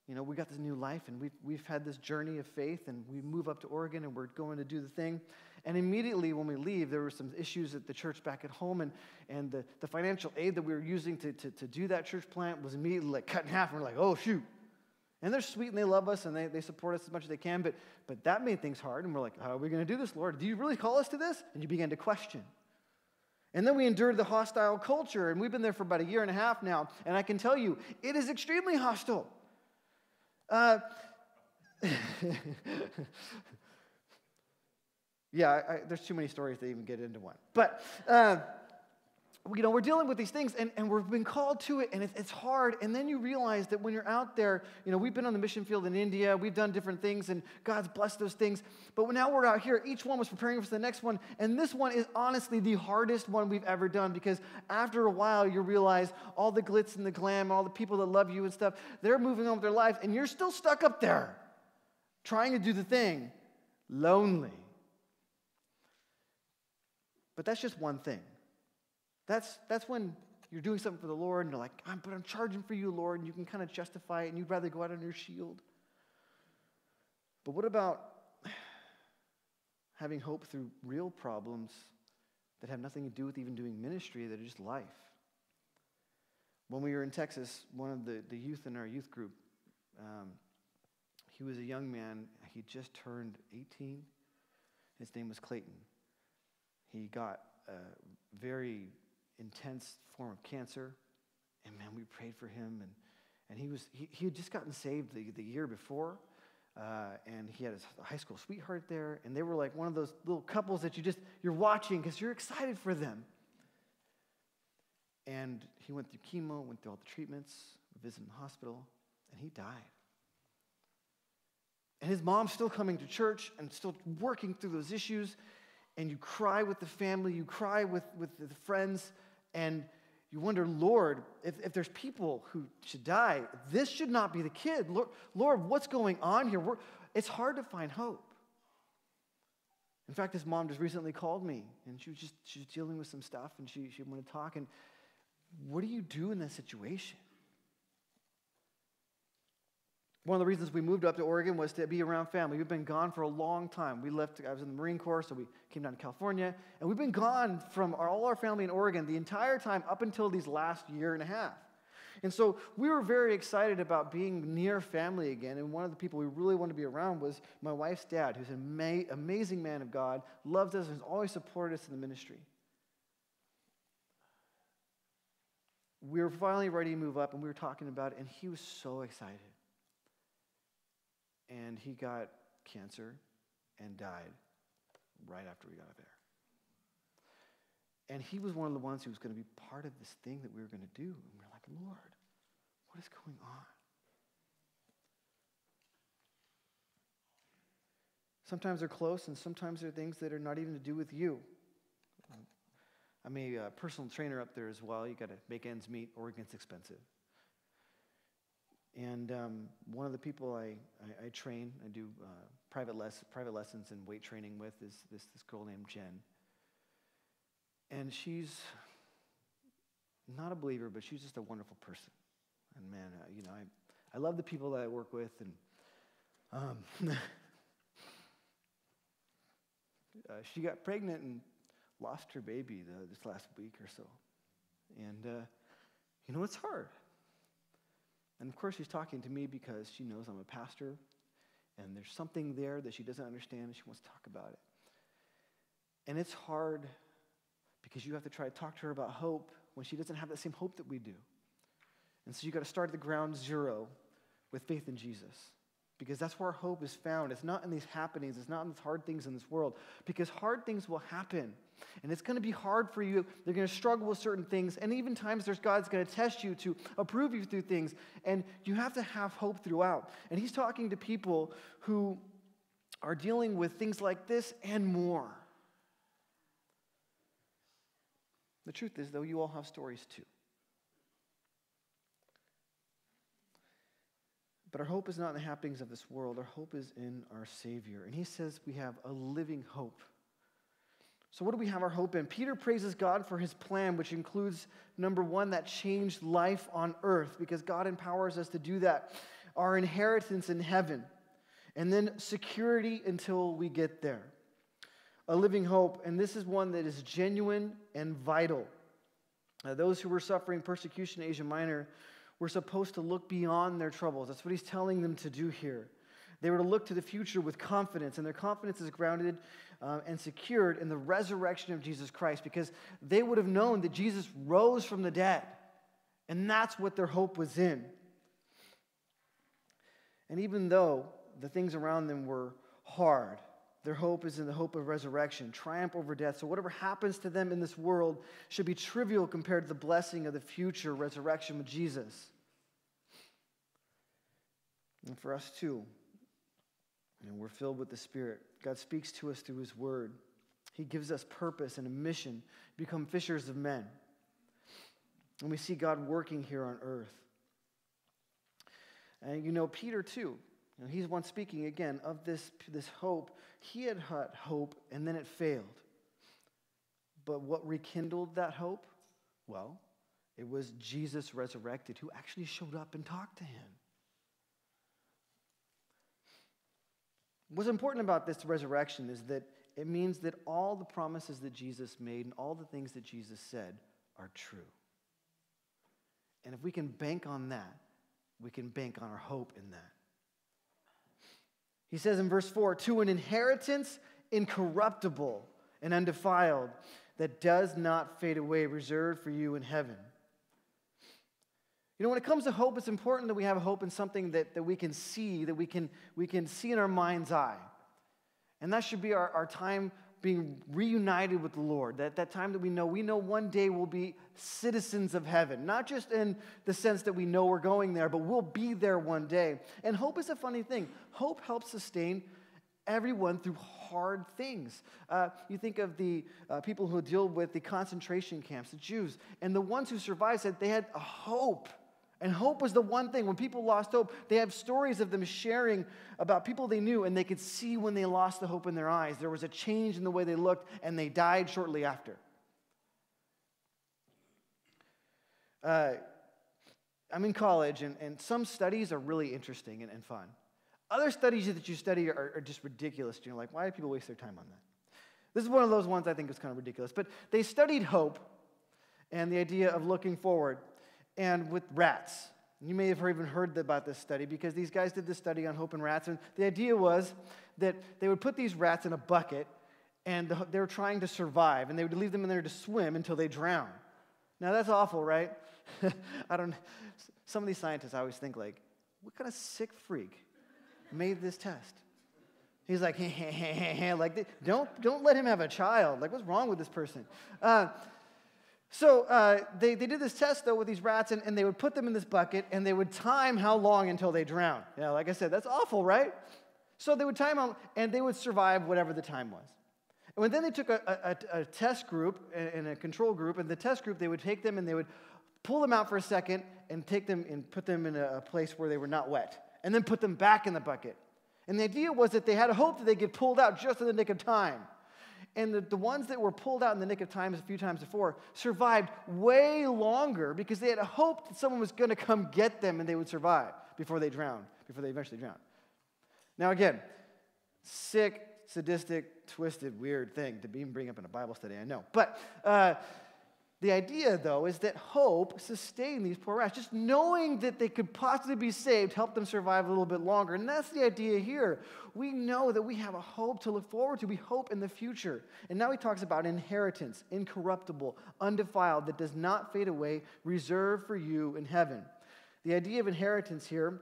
You know, we got this new life and we've, we've had this journey of faith and we move up to Oregon and we're going to do the thing. And immediately when we leave, there were some issues at the church back at home and, and the, the financial aid that we were using to, to, to do that church plant was immediately like cut in half. And we're like, oh, shoot. And they're sweet and they love us and they, they support us as much as they can, but, but that made things hard. And we're like, how are we going to do this, Lord? Do you really call us to this? And you begin to question. And then we endured the hostile culture, and we've been there for about a year and a half now. And I can tell you, it is extremely hostile. Uh, yeah, I, I, there's too many stories to even get into one. But. Uh, you know, we're dealing with these things and, and we've been called to it and it's, it's hard. And then you realize that when you're out there, you know, we've been on the mission field in India, we've done different things and God's blessed those things. But now we're out here, each one was preparing for the next one. And this one is honestly the hardest one we've ever done because after a while you realize all the glitz and the glam, all the people that love you and stuff, they're moving on with their lives and you're still stuck up there trying to do the thing, lonely. But that's just one thing. That's, that's when you're doing something for the Lord and you're like, I'm, but I'm charging for you, Lord, and you can kind of justify it and you'd rather go out on your shield. But what about having hope through real problems that have nothing to do with even doing ministry, that are just life. When we were in Texas, one of the, the youth in our youth group, um, he was a young man. He just turned 18. His name was Clayton. He got a very intense form of cancer. And man, we prayed for him. And, and he, was, he, he had just gotten saved the, the year before. Uh, and he had his high school sweetheart there. And they were like one of those little couples that you just, you're watching because you're excited for them. And he went through chemo, went through all the treatments, visited the hospital, and he died. And his mom's still coming to church and still working through those issues. And you cry with the family, you cry with, with the friends, and you wonder, Lord, if, if there's people who should die, this should not be the kid. Lord, Lord what's going on here? We're, it's hard to find hope. In fact, his mom just recently called me, and she was just she was dealing with some stuff, and she, she wanted to talk. And what do you do in this situation? One of the reasons we moved up to Oregon was to be around family. We've been gone for a long time. We left, I was in the Marine Corps, so we came down to California, and we've been gone from our, all our family in Oregon the entire time up until these last year and a half. And so we were very excited about being near family again. And one of the people we really wanted to be around was my wife's dad, who's an ama- amazing man of God, loves us, and has always supported us in the ministry. We were finally ready to move up, and we were talking about it, and he was so excited and he got cancer and died right after we got there. And he was one of the ones who was going to be part of this thing that we were going to do. And we are like, Lord, what is going on? Sometimes they're close, and sometimes they're things that are not even to do with you. I'm a uh, personal trainer up there as well. You got to make ends meet, or it gets expensive. And um, one of the people I, I, I train, I do uh, private, less, private lessons and weight training with, is this, this girl named Jen. And she's not a believer, but she's just a wonderful person. And man, uh, you know, I, I love the people that I work with. And um, uh, she got pregnant and lost her baby the, this last week or so. And, uh, you know, it's hard. And of course, she's talking to me because she knows I'm a pastor, and there's something there that she doesn't understand, and she wants to talk about it. And it's hard because you have to try to talk to her about hope when she doesn't have that same hope that we do. And so you got to start at the ground zero with faith in Jesus because that's where hope is found. It's not in these happenings, it's not in these hard things in this world because hard things will happen. And it's going to be hard for you. They're going to struggle with certain things. And even times there's God's going to test you to approve you through things. And you have to have hope throughout. And he's talking to people who are dealing with things like this and more. The truth is, though, you all have stories too. But our hope is not in the happenings of this world. Our hope is in our Savior. And he says we have a living hope. So, what do we have our hope in? Peter praises God for his plan, which includes number one, that changed life on earth, because God empowers us to do that, our inheritance in heaven, and then security until we get there. A living hope, and this is one that is genuine and vital. Now, those who were suffering persecution in Asia Minor were supposed to look beyond their troubles. That's what he's telling them to do here. They were to look to the future with confidence, and their confidence is grounded uh, and secured in the resurrection of Jesus Christ because they would have known that Jesus rose from the dead, and that's what their hope was in. And even though the things around them were hard, their hope is in the hope of resurrection, triumph over death. So, whatever happens to them in this world should be trivial compared to the blessing of the future resurrection with Jesus. And for us too, and we're filled with the Spirit. God speaks to us through His Word. He gives us purpose and a mission, become fishers of men. And we see God working here on earth. And you know, Peter, too, you know, he's one speaking again of this, this hope. He had had hope and then it failed. But what rekindled that hope? Well, it was Jesus resurrected who actually showed up and talked to him. What's important about this resurrection is that it means that all the promises that Jesus made and all the things that Jesus said are true. And if we can bank on that, we can bank on our hope in that. He says in verse 4 to an inheritance incorruptible and undefiled that does not fade away, reserved for you in heaven. You know, when it comes to hope, it's important that we have hope in something that, that we can see, that we can, we can see in our mind's eye. And that should be our, our time being reunited with the Lord. That, that time that we know, we know one day we'll be citizens of heaven. Not just in the sense that we know we're going there, but we'll be there one day. And hope is a funny thing. Hope helps sustain everyone through hard things. Uh, you think of the uh, people who deal with the concentration camps, the Jews, and the ones who survived said they had a hope. And hope was the one thing. When people lost hope, they have stories of them sharing about people they knew, and they could see when they lost the hope in their eyes. There was a change in the way they looked, and they died shortly after. Uh, I'm in college, and, and some studies are really interesting and, and fun. Other studies that you study are, are just ridiculous. You're like, why do people waste their time on that? This is one of those ones I think is kind of ridiculous. But they studied hope and the idea of looking forward and with rats. You may have even heard about this study because these guys did this study on hope and rats. And the idea was that they would put these rats in a bucket and they were trying to survive and they would leave them in there to swim until they drown. Now that's awful, right? I don't some of these scientists I always think like, what kind of sick freak made this test? He's like, hey, hey, hey, like, don't, don't let him have a child. Like, what's wrong with this person? Uh, so uh, they, they did this test, though, with these rats, and, and they would put them in this bucket, and they would time how long until they drown. Yeah, like I said, that's awful, right? So they would time them, and they would survive whatever the time was. And then they took a, a, a test group and a control group, and the test group, they would take them and they would pull them out for a second and take them and put them in a place where they were not wet, and then put them back in the bucket. And the idea was that they had a hope that they'd get pulled out just in the nick of time. And the, the ones that were pulled out in the nick of time a few times before survived way longer because they had a hope that someone was going to come get them and they would survive before they drowned, before they eventually drowned. Now, again, sick, sadistic, twisted, weird thing to even bring up in a Bible study, I know. But uh, the idea, though, is that hope sustained these poor rats. Just knowing that they could possibly be saved helped them survive a little bit longer. And that's the idea here. We know that we have a hope to look forward to. We hope in the future. And now he talks about inheritance, incorruptible, undefiled, that does not fade away, reserved for you in heaven. The idea of inheritance here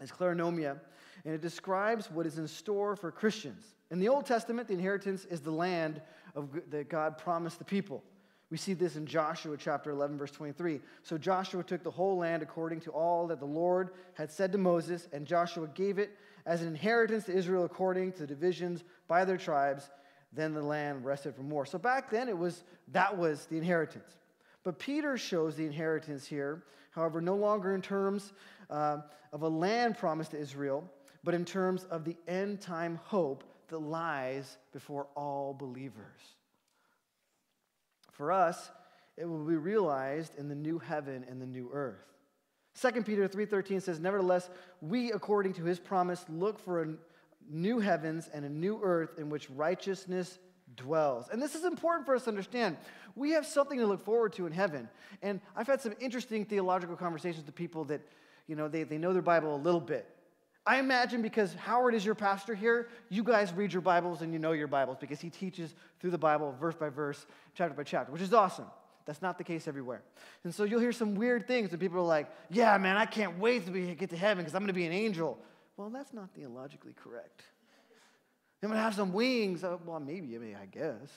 is kleronomia, and it describes what is in store for Christians. In the Old Testament, the inheritance is the land of, that God promised the people. We see this in Joshua chapter 11, verse 23. So Joshua took the whole land according to all that the Lord had said to Moses, and Joshua gave it as an inheritance to Israel according to the divisions by their tribes. Then the land rested from war. So back then, it was that was the inheritance. But Peter shows the inheritance here, however, no longer in terms uh, of a land promised to Israel, but in terms of the end time hope that lies before all believers. For us, it will be realized in the new heaven and the new earth. 2 Peter 3:13 says, "Nevertheless, we according to his promise look for a new heavens and a new earth in which righteousness dwells." And this is important for us to understand. We have something to look forward to in heaven. And I've had some interesting theological conversations with people that, you know, they, they know their Bible a little bit. I imagine because Howard is your pastor here, you guys read your Bibles and you know your Bibles because he teaches through the Bible verse by verse, chapter by chapter, which is awesome. That's not the case everywhere. And so you'll hear some weird things and people are like, yeah, man, I can't wait to be, get to heaven because I'm going to be an angel. Well, that's not theologically correct. I'm going to have some wings. Uh, well, maybe, I mean, I guess.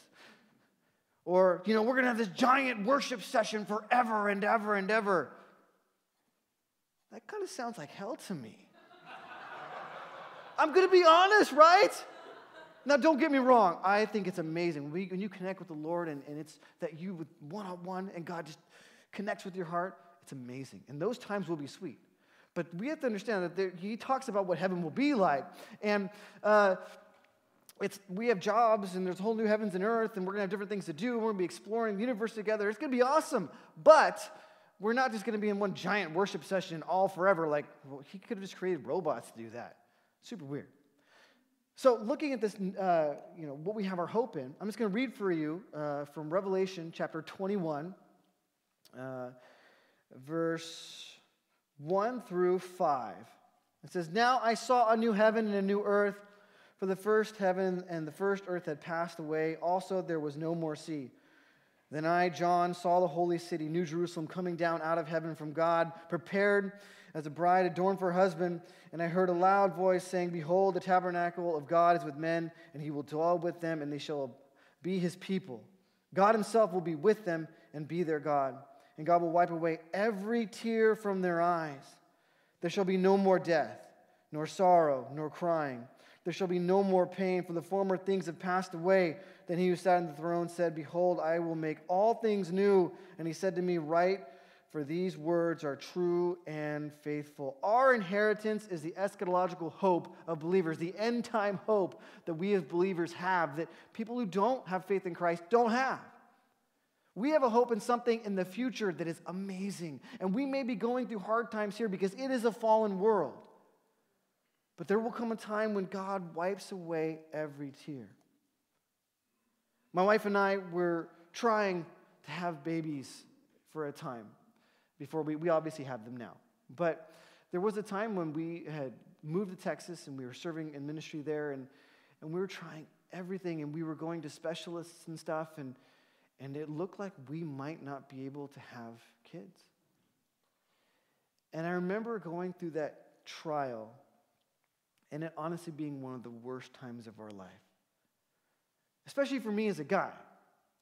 Or, you know, we're going to have this giant worship session forever and ever and ever. That kind of sounds like hell to me. I'm going to be honest, right? Now, don't get me wrong. I think it's amazing when, we, when you connect with the Lord and, and it's that you one on one and God just connects with your heart. It's amazing. And those times will be sweet. But we have to understand that there, he talks about what heaven will be like. And uh, it's, we have jobs and there's a whole new heavens and earth and we're going to have different things to do. We're going to be exploring the universe together. It's going to be awesome. But we're not just going to be in one giant worship session all forever. Like, well, he could have just created robots to do that. Super weird. So, looking at this, uh, you know, what we have our hope in, I'm just going to read for you uh, from Revelation chapter 21, uh, verse 1 through 5. It says, Now I saw a new heaven and a new earth, for the first heaven and the first earth had passed away. Also, there was no more sea. Then I, John, saw the holy city, New Jerusalem, coming down out of heaven from God, prepared as a bride adorned for her husband. And I heard a loud voice saying, Behold, the tabernacle of God is with men, and he will dwell with them, and they shall be his people. God himself will be with them and be their God. And God will wipe away every tear from their eyes. There shall be no more death, nor sorrow, nor crying. There shall be no more pain, for the former things have passed away. Then he who sat on the throne said, Behold, I will make all things new. And he said to me, Write for these words are true and faithful. Our inheritance is the eschatological hope of believers, the end time hope that we as believers have that people who don't have faith in Christ don't have. We have a hope in something in the future that is amazing. And we may be going through hard times here because it is a fallen world. But there will come a time when God wipes away every tear. My wife and I were trying to have babies for a time before we, we obviously have them now. But there was a time when we had moved to Texas and we were serving in ministry there and, and we were trying everything and we were going to specialists and stuff and, and it looked like we might not be able to have kids. And I remember going through that trial and it honestly being one of the worst times of our life. Especially for me as a guy.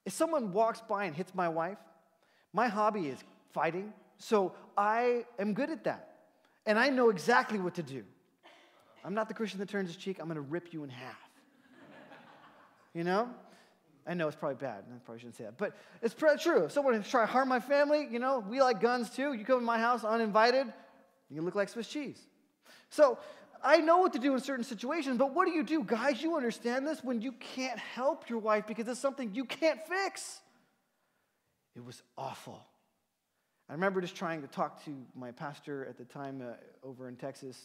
If someone walks by and hits my wife, my hobby is fighting, so I am good at that. And I know exactly what to do. I'm not the Christian that turns his cheek, I'm going to rip you in half. you know? I know it's probably bad. I probably shouldn't say that. But it's true. If someone try to harm my family, you know, we like guns too. You come to my house uninvited, you look like Swiss cheese. So I know what to do in certain situations, but what do you do? Guys, you understand this when you can't help your wife because it's something you can't fix. It was awful. I remember just trying to talk to my pastor at the time uh, over in Texas,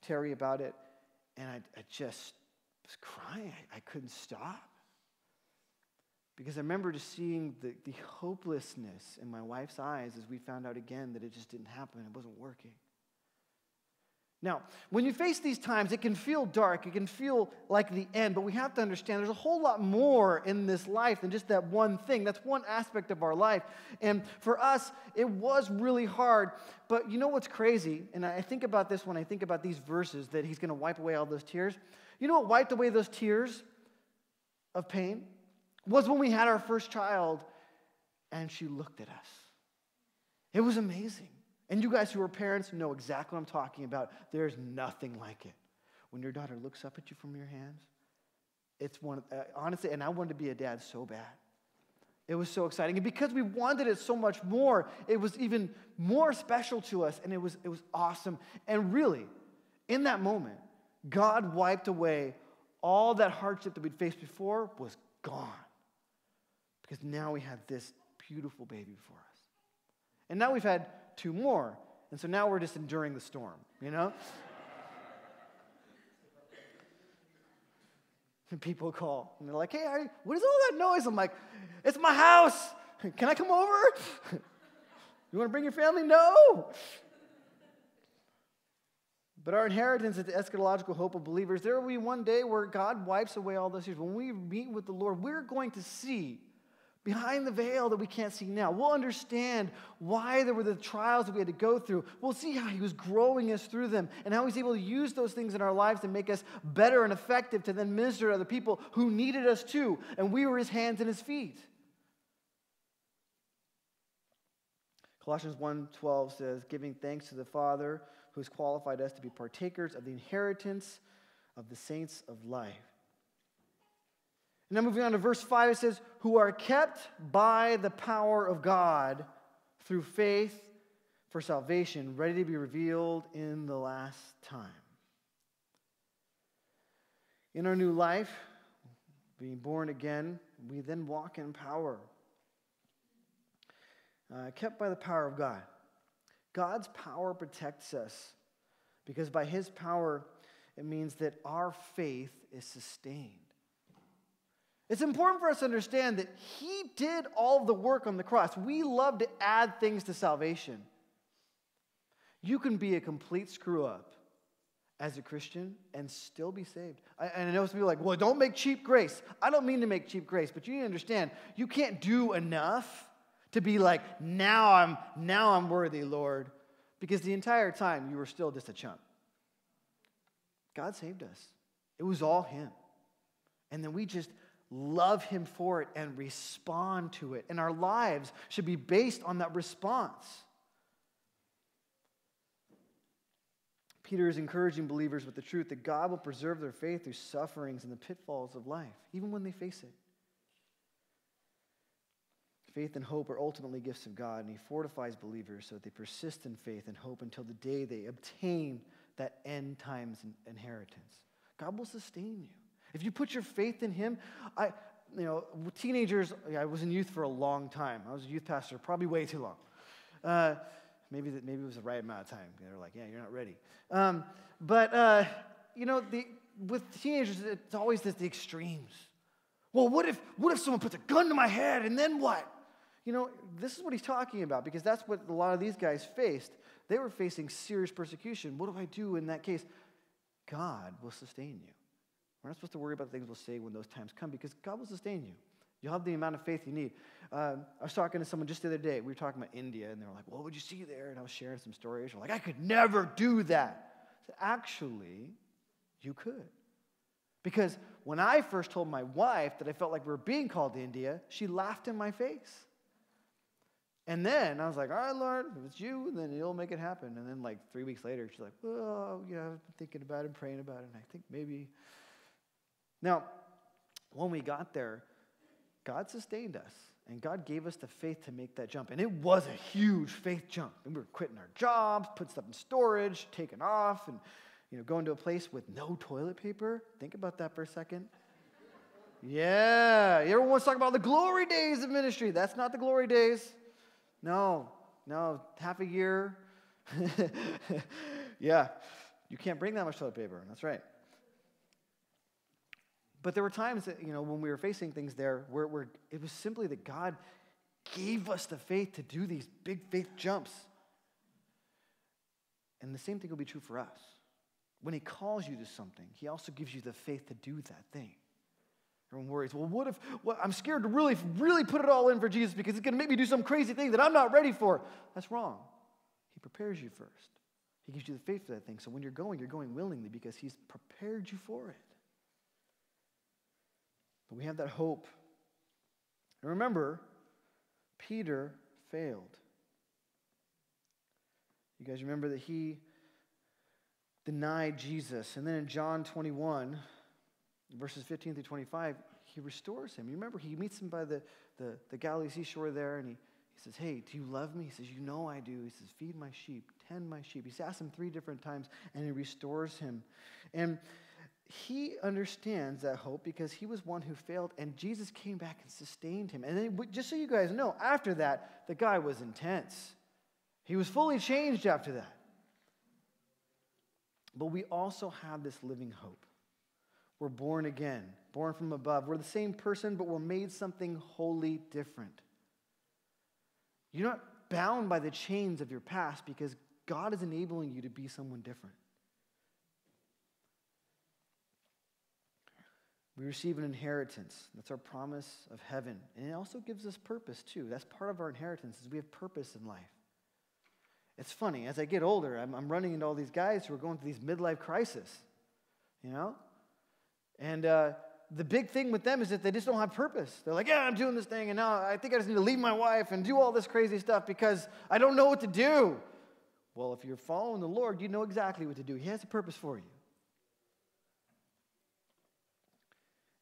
Terry, about it, and I, I just was crying. I, I, couldn't stop. Because I remember just seeing the, the hopelessness in my wife's eyes as we found out again that it just didn't happen, it wasn't working. Now, when you face these times, it can feel dark, it can feel like the end, but we have to understand there's a whole lot more in this life than just that one thing. That's one aspect of our life. And for us, it was really hard. But you know what's crazy? And I think about this when I think about these verses that he's going to wipe away all those tears. You know what wiped away those tears of pain? Was when we had our first child and she looked at us. It was amazing. And you guys who are parents know exactly what I'm talking about. There's nothing like it. When your daughter looks up at you from your hands, it's one, uh, honestly, and I wanted to be a dad so bad. It was so exciting. And because we wanted it so much more, it was even more special to us, and it was, it was awesome. And really, in that moment, God wiped away all that hardship that we'd faced before was gone. Because now we had this beautiful baby before us. And now we've had two more. And so now we're just enduring the storm, you know? and people call and they're like, hey, you, what is all that noise? I'm like, it's my house. Can I come over? you want to bring your family? No. But our inheritance is the eschatological hope of believers. There will be one day where God wipes away all those tears. When we meet with the Lord, we're going to see behind the veil that we can't see now. We'll understand why there were the trials that we had to go through. We'll see how He was growing us through them and how He's able to use those things in our lives to make us better and effective to then minister to other people who needed us too. And we were His hands and His feet. Colossians 1:12 says, "Giving thanks to the Father who has qualified us to be partakers of the inheritance of the saints of light." And then moving on to verse 5, it says, Who are kept by the power of God through faith for salvation, ready to be revealed in the last time. In our new life, being born again, we then walk in power. Uh, kept by the power of God. God's power protects us because by his power, it means that our faith is sustained. It's important for us to understand that He did all the work on the cross. We love to add things to salvation. You can be a complete screw up as a Christian and still be saved. I, and I know some people like, well, don't make cheap grace. I don't mean to make cheap grace, but you need to understand you can't do enough to be like, now I'm now I'm worthy, Lord. Because the entire time you were still just a chump. God saved us. It was all Him. And then we just love Him for it and respond to it. And our lives should be based on that response. Peter is encouraging believers with the truth that God will preserve their faith through sufferings and the pitfalls of life, even when they face it. Faith and hope are ultimately gifts of God, and He fortifies believers so that they persist in faith and hope until the day they obtain that end times inheritance. God will sustain you. If you put your faith in Him, I, you know, teenagers, I was in youth for a long time. I was a youth pastor, probably way too long. Uh, maybe, that, maybe it was the right amount of time. They were like, yeah, you're not ready. Um, but, uh, you know, the, with teenagers, it's always this, the extremes. Well, what if, what if someone puts a gun to my head and then what? You know, this is what he's talking about because that's what a lot of these guys faced. They were facing serious persecution. What do I do in that case? God will sustain you. We're not supposed to worry about the things we'll say when those times come because God will sustain you. You'll have the amount of faith you need. Uh, I was talking to someone just the other day. We were talking about India, and they were like, What would you see there? And I was sharing some stories. They're like, I could never do that. Said, Actually, you could. Because when I first told my wife that I felt like we were being called to India, she laughed in my face. And then I was like, all right, Lord, if it's you, then you'll make it happen. And then, like, three weeks later, she's like, well, you know, I've been thinking about it and praying about it, and I think maybe. Now, when we got there, God sustained us, and God gave us the faith to make that jump. And it was a huge faith jump. And we were quitting our jobs, putting stuff in storage, taking off, and, you know, going to a place with no toilet paper. Think about that for a second. Yeah, everyone wants to talk about the glory days of ministry. That's not the glory days. No, no, half a year. yeah, you can't bring that much toilet paper. That's right. But there were times that, you know, when we were facing things there where, where it was simply that God gave us the faith to do these big faith jumps. And the same thing will be true for us. When He calls you to something, He also gives you the faith to do that thing. Everyone worries, well, what if well, I'm scared to really, really put it all in for Jesus because it's going to make me do some crazy thing that I'm not ready for? That's wrong. He prepares you first. He gives you the faith for that thing. So when you're going, you're going willingly because He's prepared you for it. But we have that hope. And remember, Peter failed. You guys remember that he denied Jesus. And then in John 21, verses 15 through 25, he restores him. You remember, he meets him by the, the, the Galilee seashore there, and he, he says, Hey, do you love me? He says, You know I do. He says, Feed my sheep, tend my sheep. He's asked him three different times, and he restores him. And he understands that hope because he was one who failed, and Jesus came back and sustained him. And then, just so you guys know, after that, the guy was intense. He was fully changed after that. But we also have this living hope. We're born again, born from above. We're the same person, but we're made something wholly different. You're not bound by the chains of your past because God is enabling you to be someone different. We receive an inheritance. That's our promise of heaven. And it also gives us purpose, too. That's part of our inheritance, is we have purpose in life. It's funny, as I get older, I'm, I'm running into all these guys who are going through these midlife crises, you know? And uh, the big thing with them is that they just don't have purpose. They're like, yeah, I'm doing this thing, and now I think I just need to leave my wife and do all this crazy stuff because I don't know what to do. Well, if you're following the Lord, you know exactly what to do. He has a purpose for you.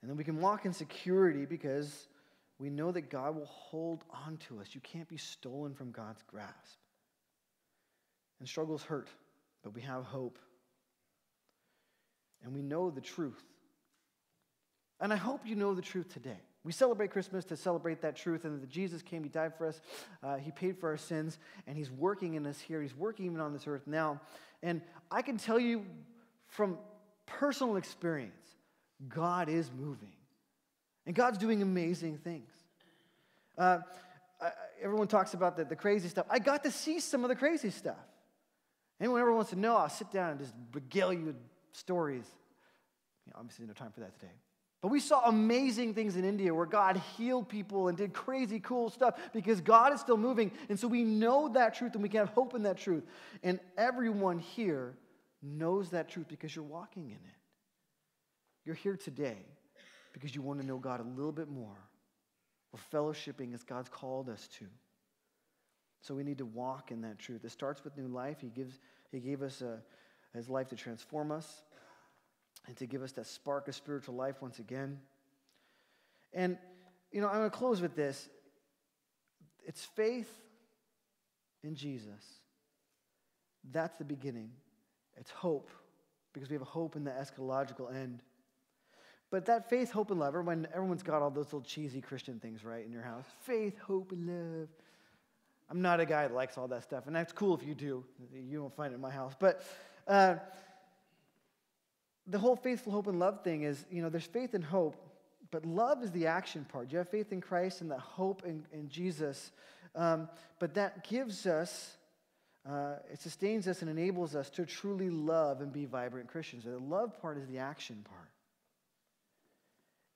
And then we can walk in security because we know that God will hold on to us. You can't be stolen from God's grasp. And struggles hurt, but we have hope. And we know the truth. And I hope you know the truth today. We celebrate Christmas to celebrate that truth and that Jesus came, He died for us, uh, He paid for our sins, and He's working in us here. He's working even on this earth now. And I can tell you from personal experience, God is moving. And God's doing amazing things. Uh, I, everyone talks about the, the crazy stuff. I got to see some of the crazy stuff. Anyone ever wants to know, I'll sit down and just regale you with stories. You know, obviously, no time for that today. But we saw amazing things in India where God healed people and did crazy cool stuff because God is still moving. And so we know that truth and we can have hope in that truth. And everyone here knows that truth because you're walking in it. You're here today because you want to know God a little bit more. We're fellowshipping as God's called us to. So we need to walk in that truth. It starts with new life. He, gives, he gave us a, his life to transform us and to give us that spark of spiritual life once again. And, you know, I'm going to close with this. It's faith in Jesus. That's the beginning. It's hope, because we have a hope in the eschatological end. But that faith, hope, and love, when everyone's got all those little cheesy Christian things, right, in your house. Faith, hope, and love. I'm not a guy that likes all that stuff, and that's cool if you do. You won't find it in my house. But uh, the whole faithful hope and love thing is, you know, there's faith and hope, but love is the action part. You have faith in Christ and the hope in, in Jesus. Um, but that gives us, uh, it sustains us and enables us to truly love and be vibrant Christians. The love part is the action part.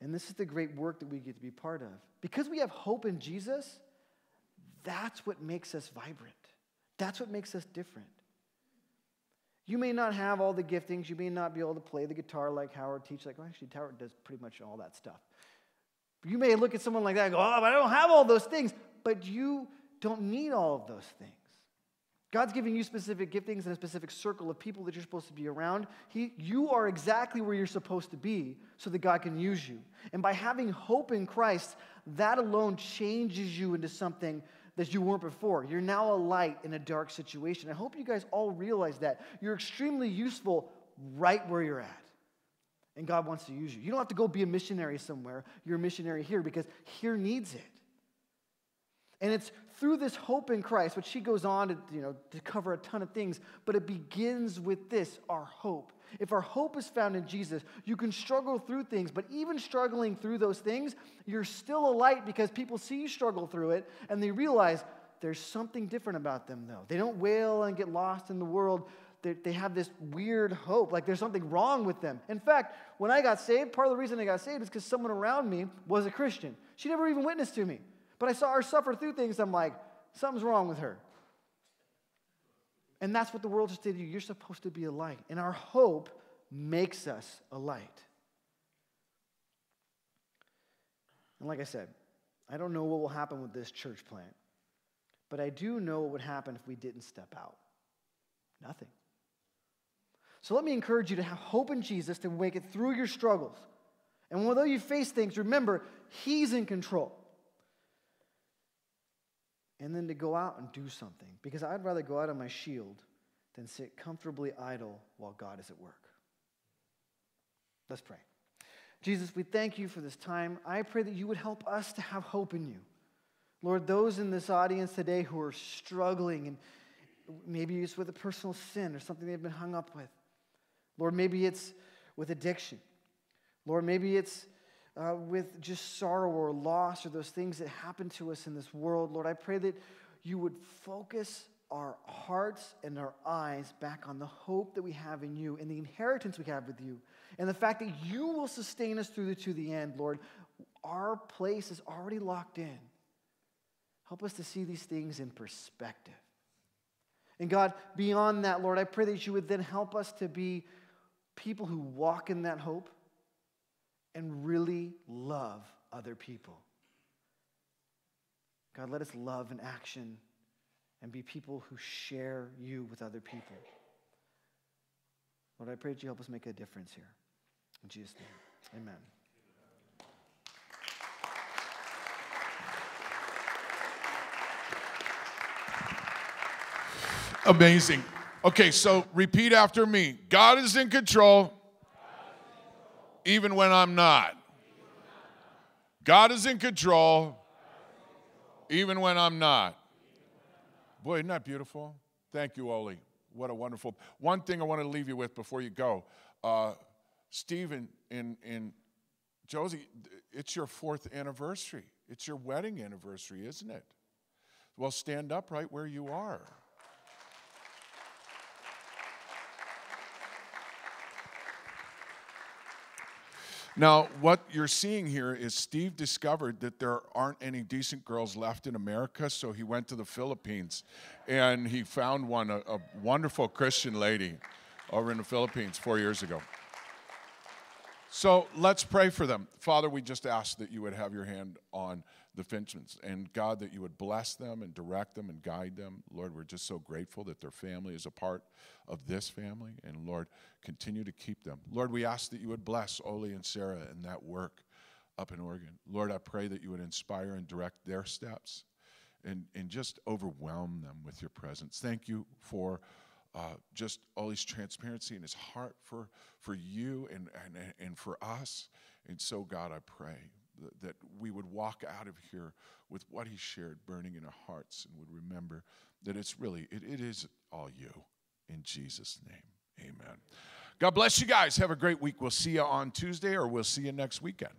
And this is the great work that we get to be part of. Because we have hope in Jesus, that's what makes us vibrant. That's what makes us different. You may not have all the giftings. You may not be able to play the guitar like Howard teach. Like, well, actually, Howard does pretty much all that stuff. You may look at someone like that and go, oh, but I don't have all those things. But you don't need all of those things. God's giving you specific giftings and a specific circle of people that you're supposed to be around. He, you are exactly where you're supposed to be so that God can use you. And by having hope in Christ, that alone changes you into something that you weren't before. You're now a light in a dark situation. I hope you guys all realize that. You're extremely useful right where you're at. And God wants to use you. You don't have to go be a missionary somewhere. You're a missionary here because here needs it. And it's through this hope in Christ, which she goes on to, you know, to cover a ton of things, but it begins with this our hope. If our hope is found in Jesus, you can struggle through things, but even struggling through those things, you're still a light because people see you struggle through it and they realize there's something different about them, though. They don't wail and get lost in the world. They, they have this weird hope, like there's something wrong with them. In fact, when I got saved, part of the reason I got saved is because someone around me was a Christian. She never even witnessed to me. But I saw her suffer through things. I'm like, something's wrong with her. And that's what the world just did to you. You're supposed to be a light. And our hope makes us a light. And like I said, I don't know what will happen with this church plant, but I do know what would happen if we didn't step out. Nothing. So let me encourage you to have hope in Jesus to make it through your struggles. And although you face things, remember, He's in control and then to go out and do something. Because I'd rather go out on my shield than sit comfortably idle while God is at work. Let's pray. Jesus, we thank you for this time. I pray that you would help us to have hope in you. Lord, those in this audience today who are struggling and maybe it's with a personal sin or something they've been hung up with. Lord, maybe it's with addiction. Lord, maybe it's uh, with just sorrow or loss or those things that happen to us in this world. Lord, I pray that you would focus our hearts and our eyes back on the hope that we have in you and the inheritance we have with you and the fact that you will sustain us through to the end, Lord. Our place is already locked in. Help us to see these things in perspective. And God, beyond that, Lord, I pray that you would then help us to be people who walk in that hope and really love other people. God, let us love in action and be people who share you with other people. Lord, I pray that you help us make a difference here. In Jesus' name, amen. Amazing. Okay, so repeat after me God is in control even when I'm not. God is in control, even when I'm not. Boy, isn't that beautiful? Thank you, Ollie. What a wonderful. One thing I want to leave you with before you go. Uh, Stephen and, and Josie, it's your fourth anniversary. It's your wedding anniversary, isn't it? Well, stand up right where you are. Now, what you're seeing here is Steve discovered that there aren't any decent girls left in America, so he went to the Philippines and he found one, a, a wonderful Christian lady over in the Philippines four years ago. So let's pray for them. Father, we just ask that you would have your hand on the Finchmans and God, that you would bless them and direct them and guide them. Lord, we're just so grateful that their family is a part of this family. And Lord, continue to keep them. Lord, we ask that you would bless Ollie and Sarah in that work up in Oregon. Lord, I pray that you would inspire and direct their steps and, and just overwhelm them with your presence. Thank you for uh, just all his transparency and his heart for, for you and, and, and for us. And so, God, I pray that we would walk out of here with what he shared burning in our hearts and would remember that it's really, it, it is all you. In Jesus' name, amen. God bless you guys. Have a great week. We'll see you on Tuesday or we'll see you next weekend.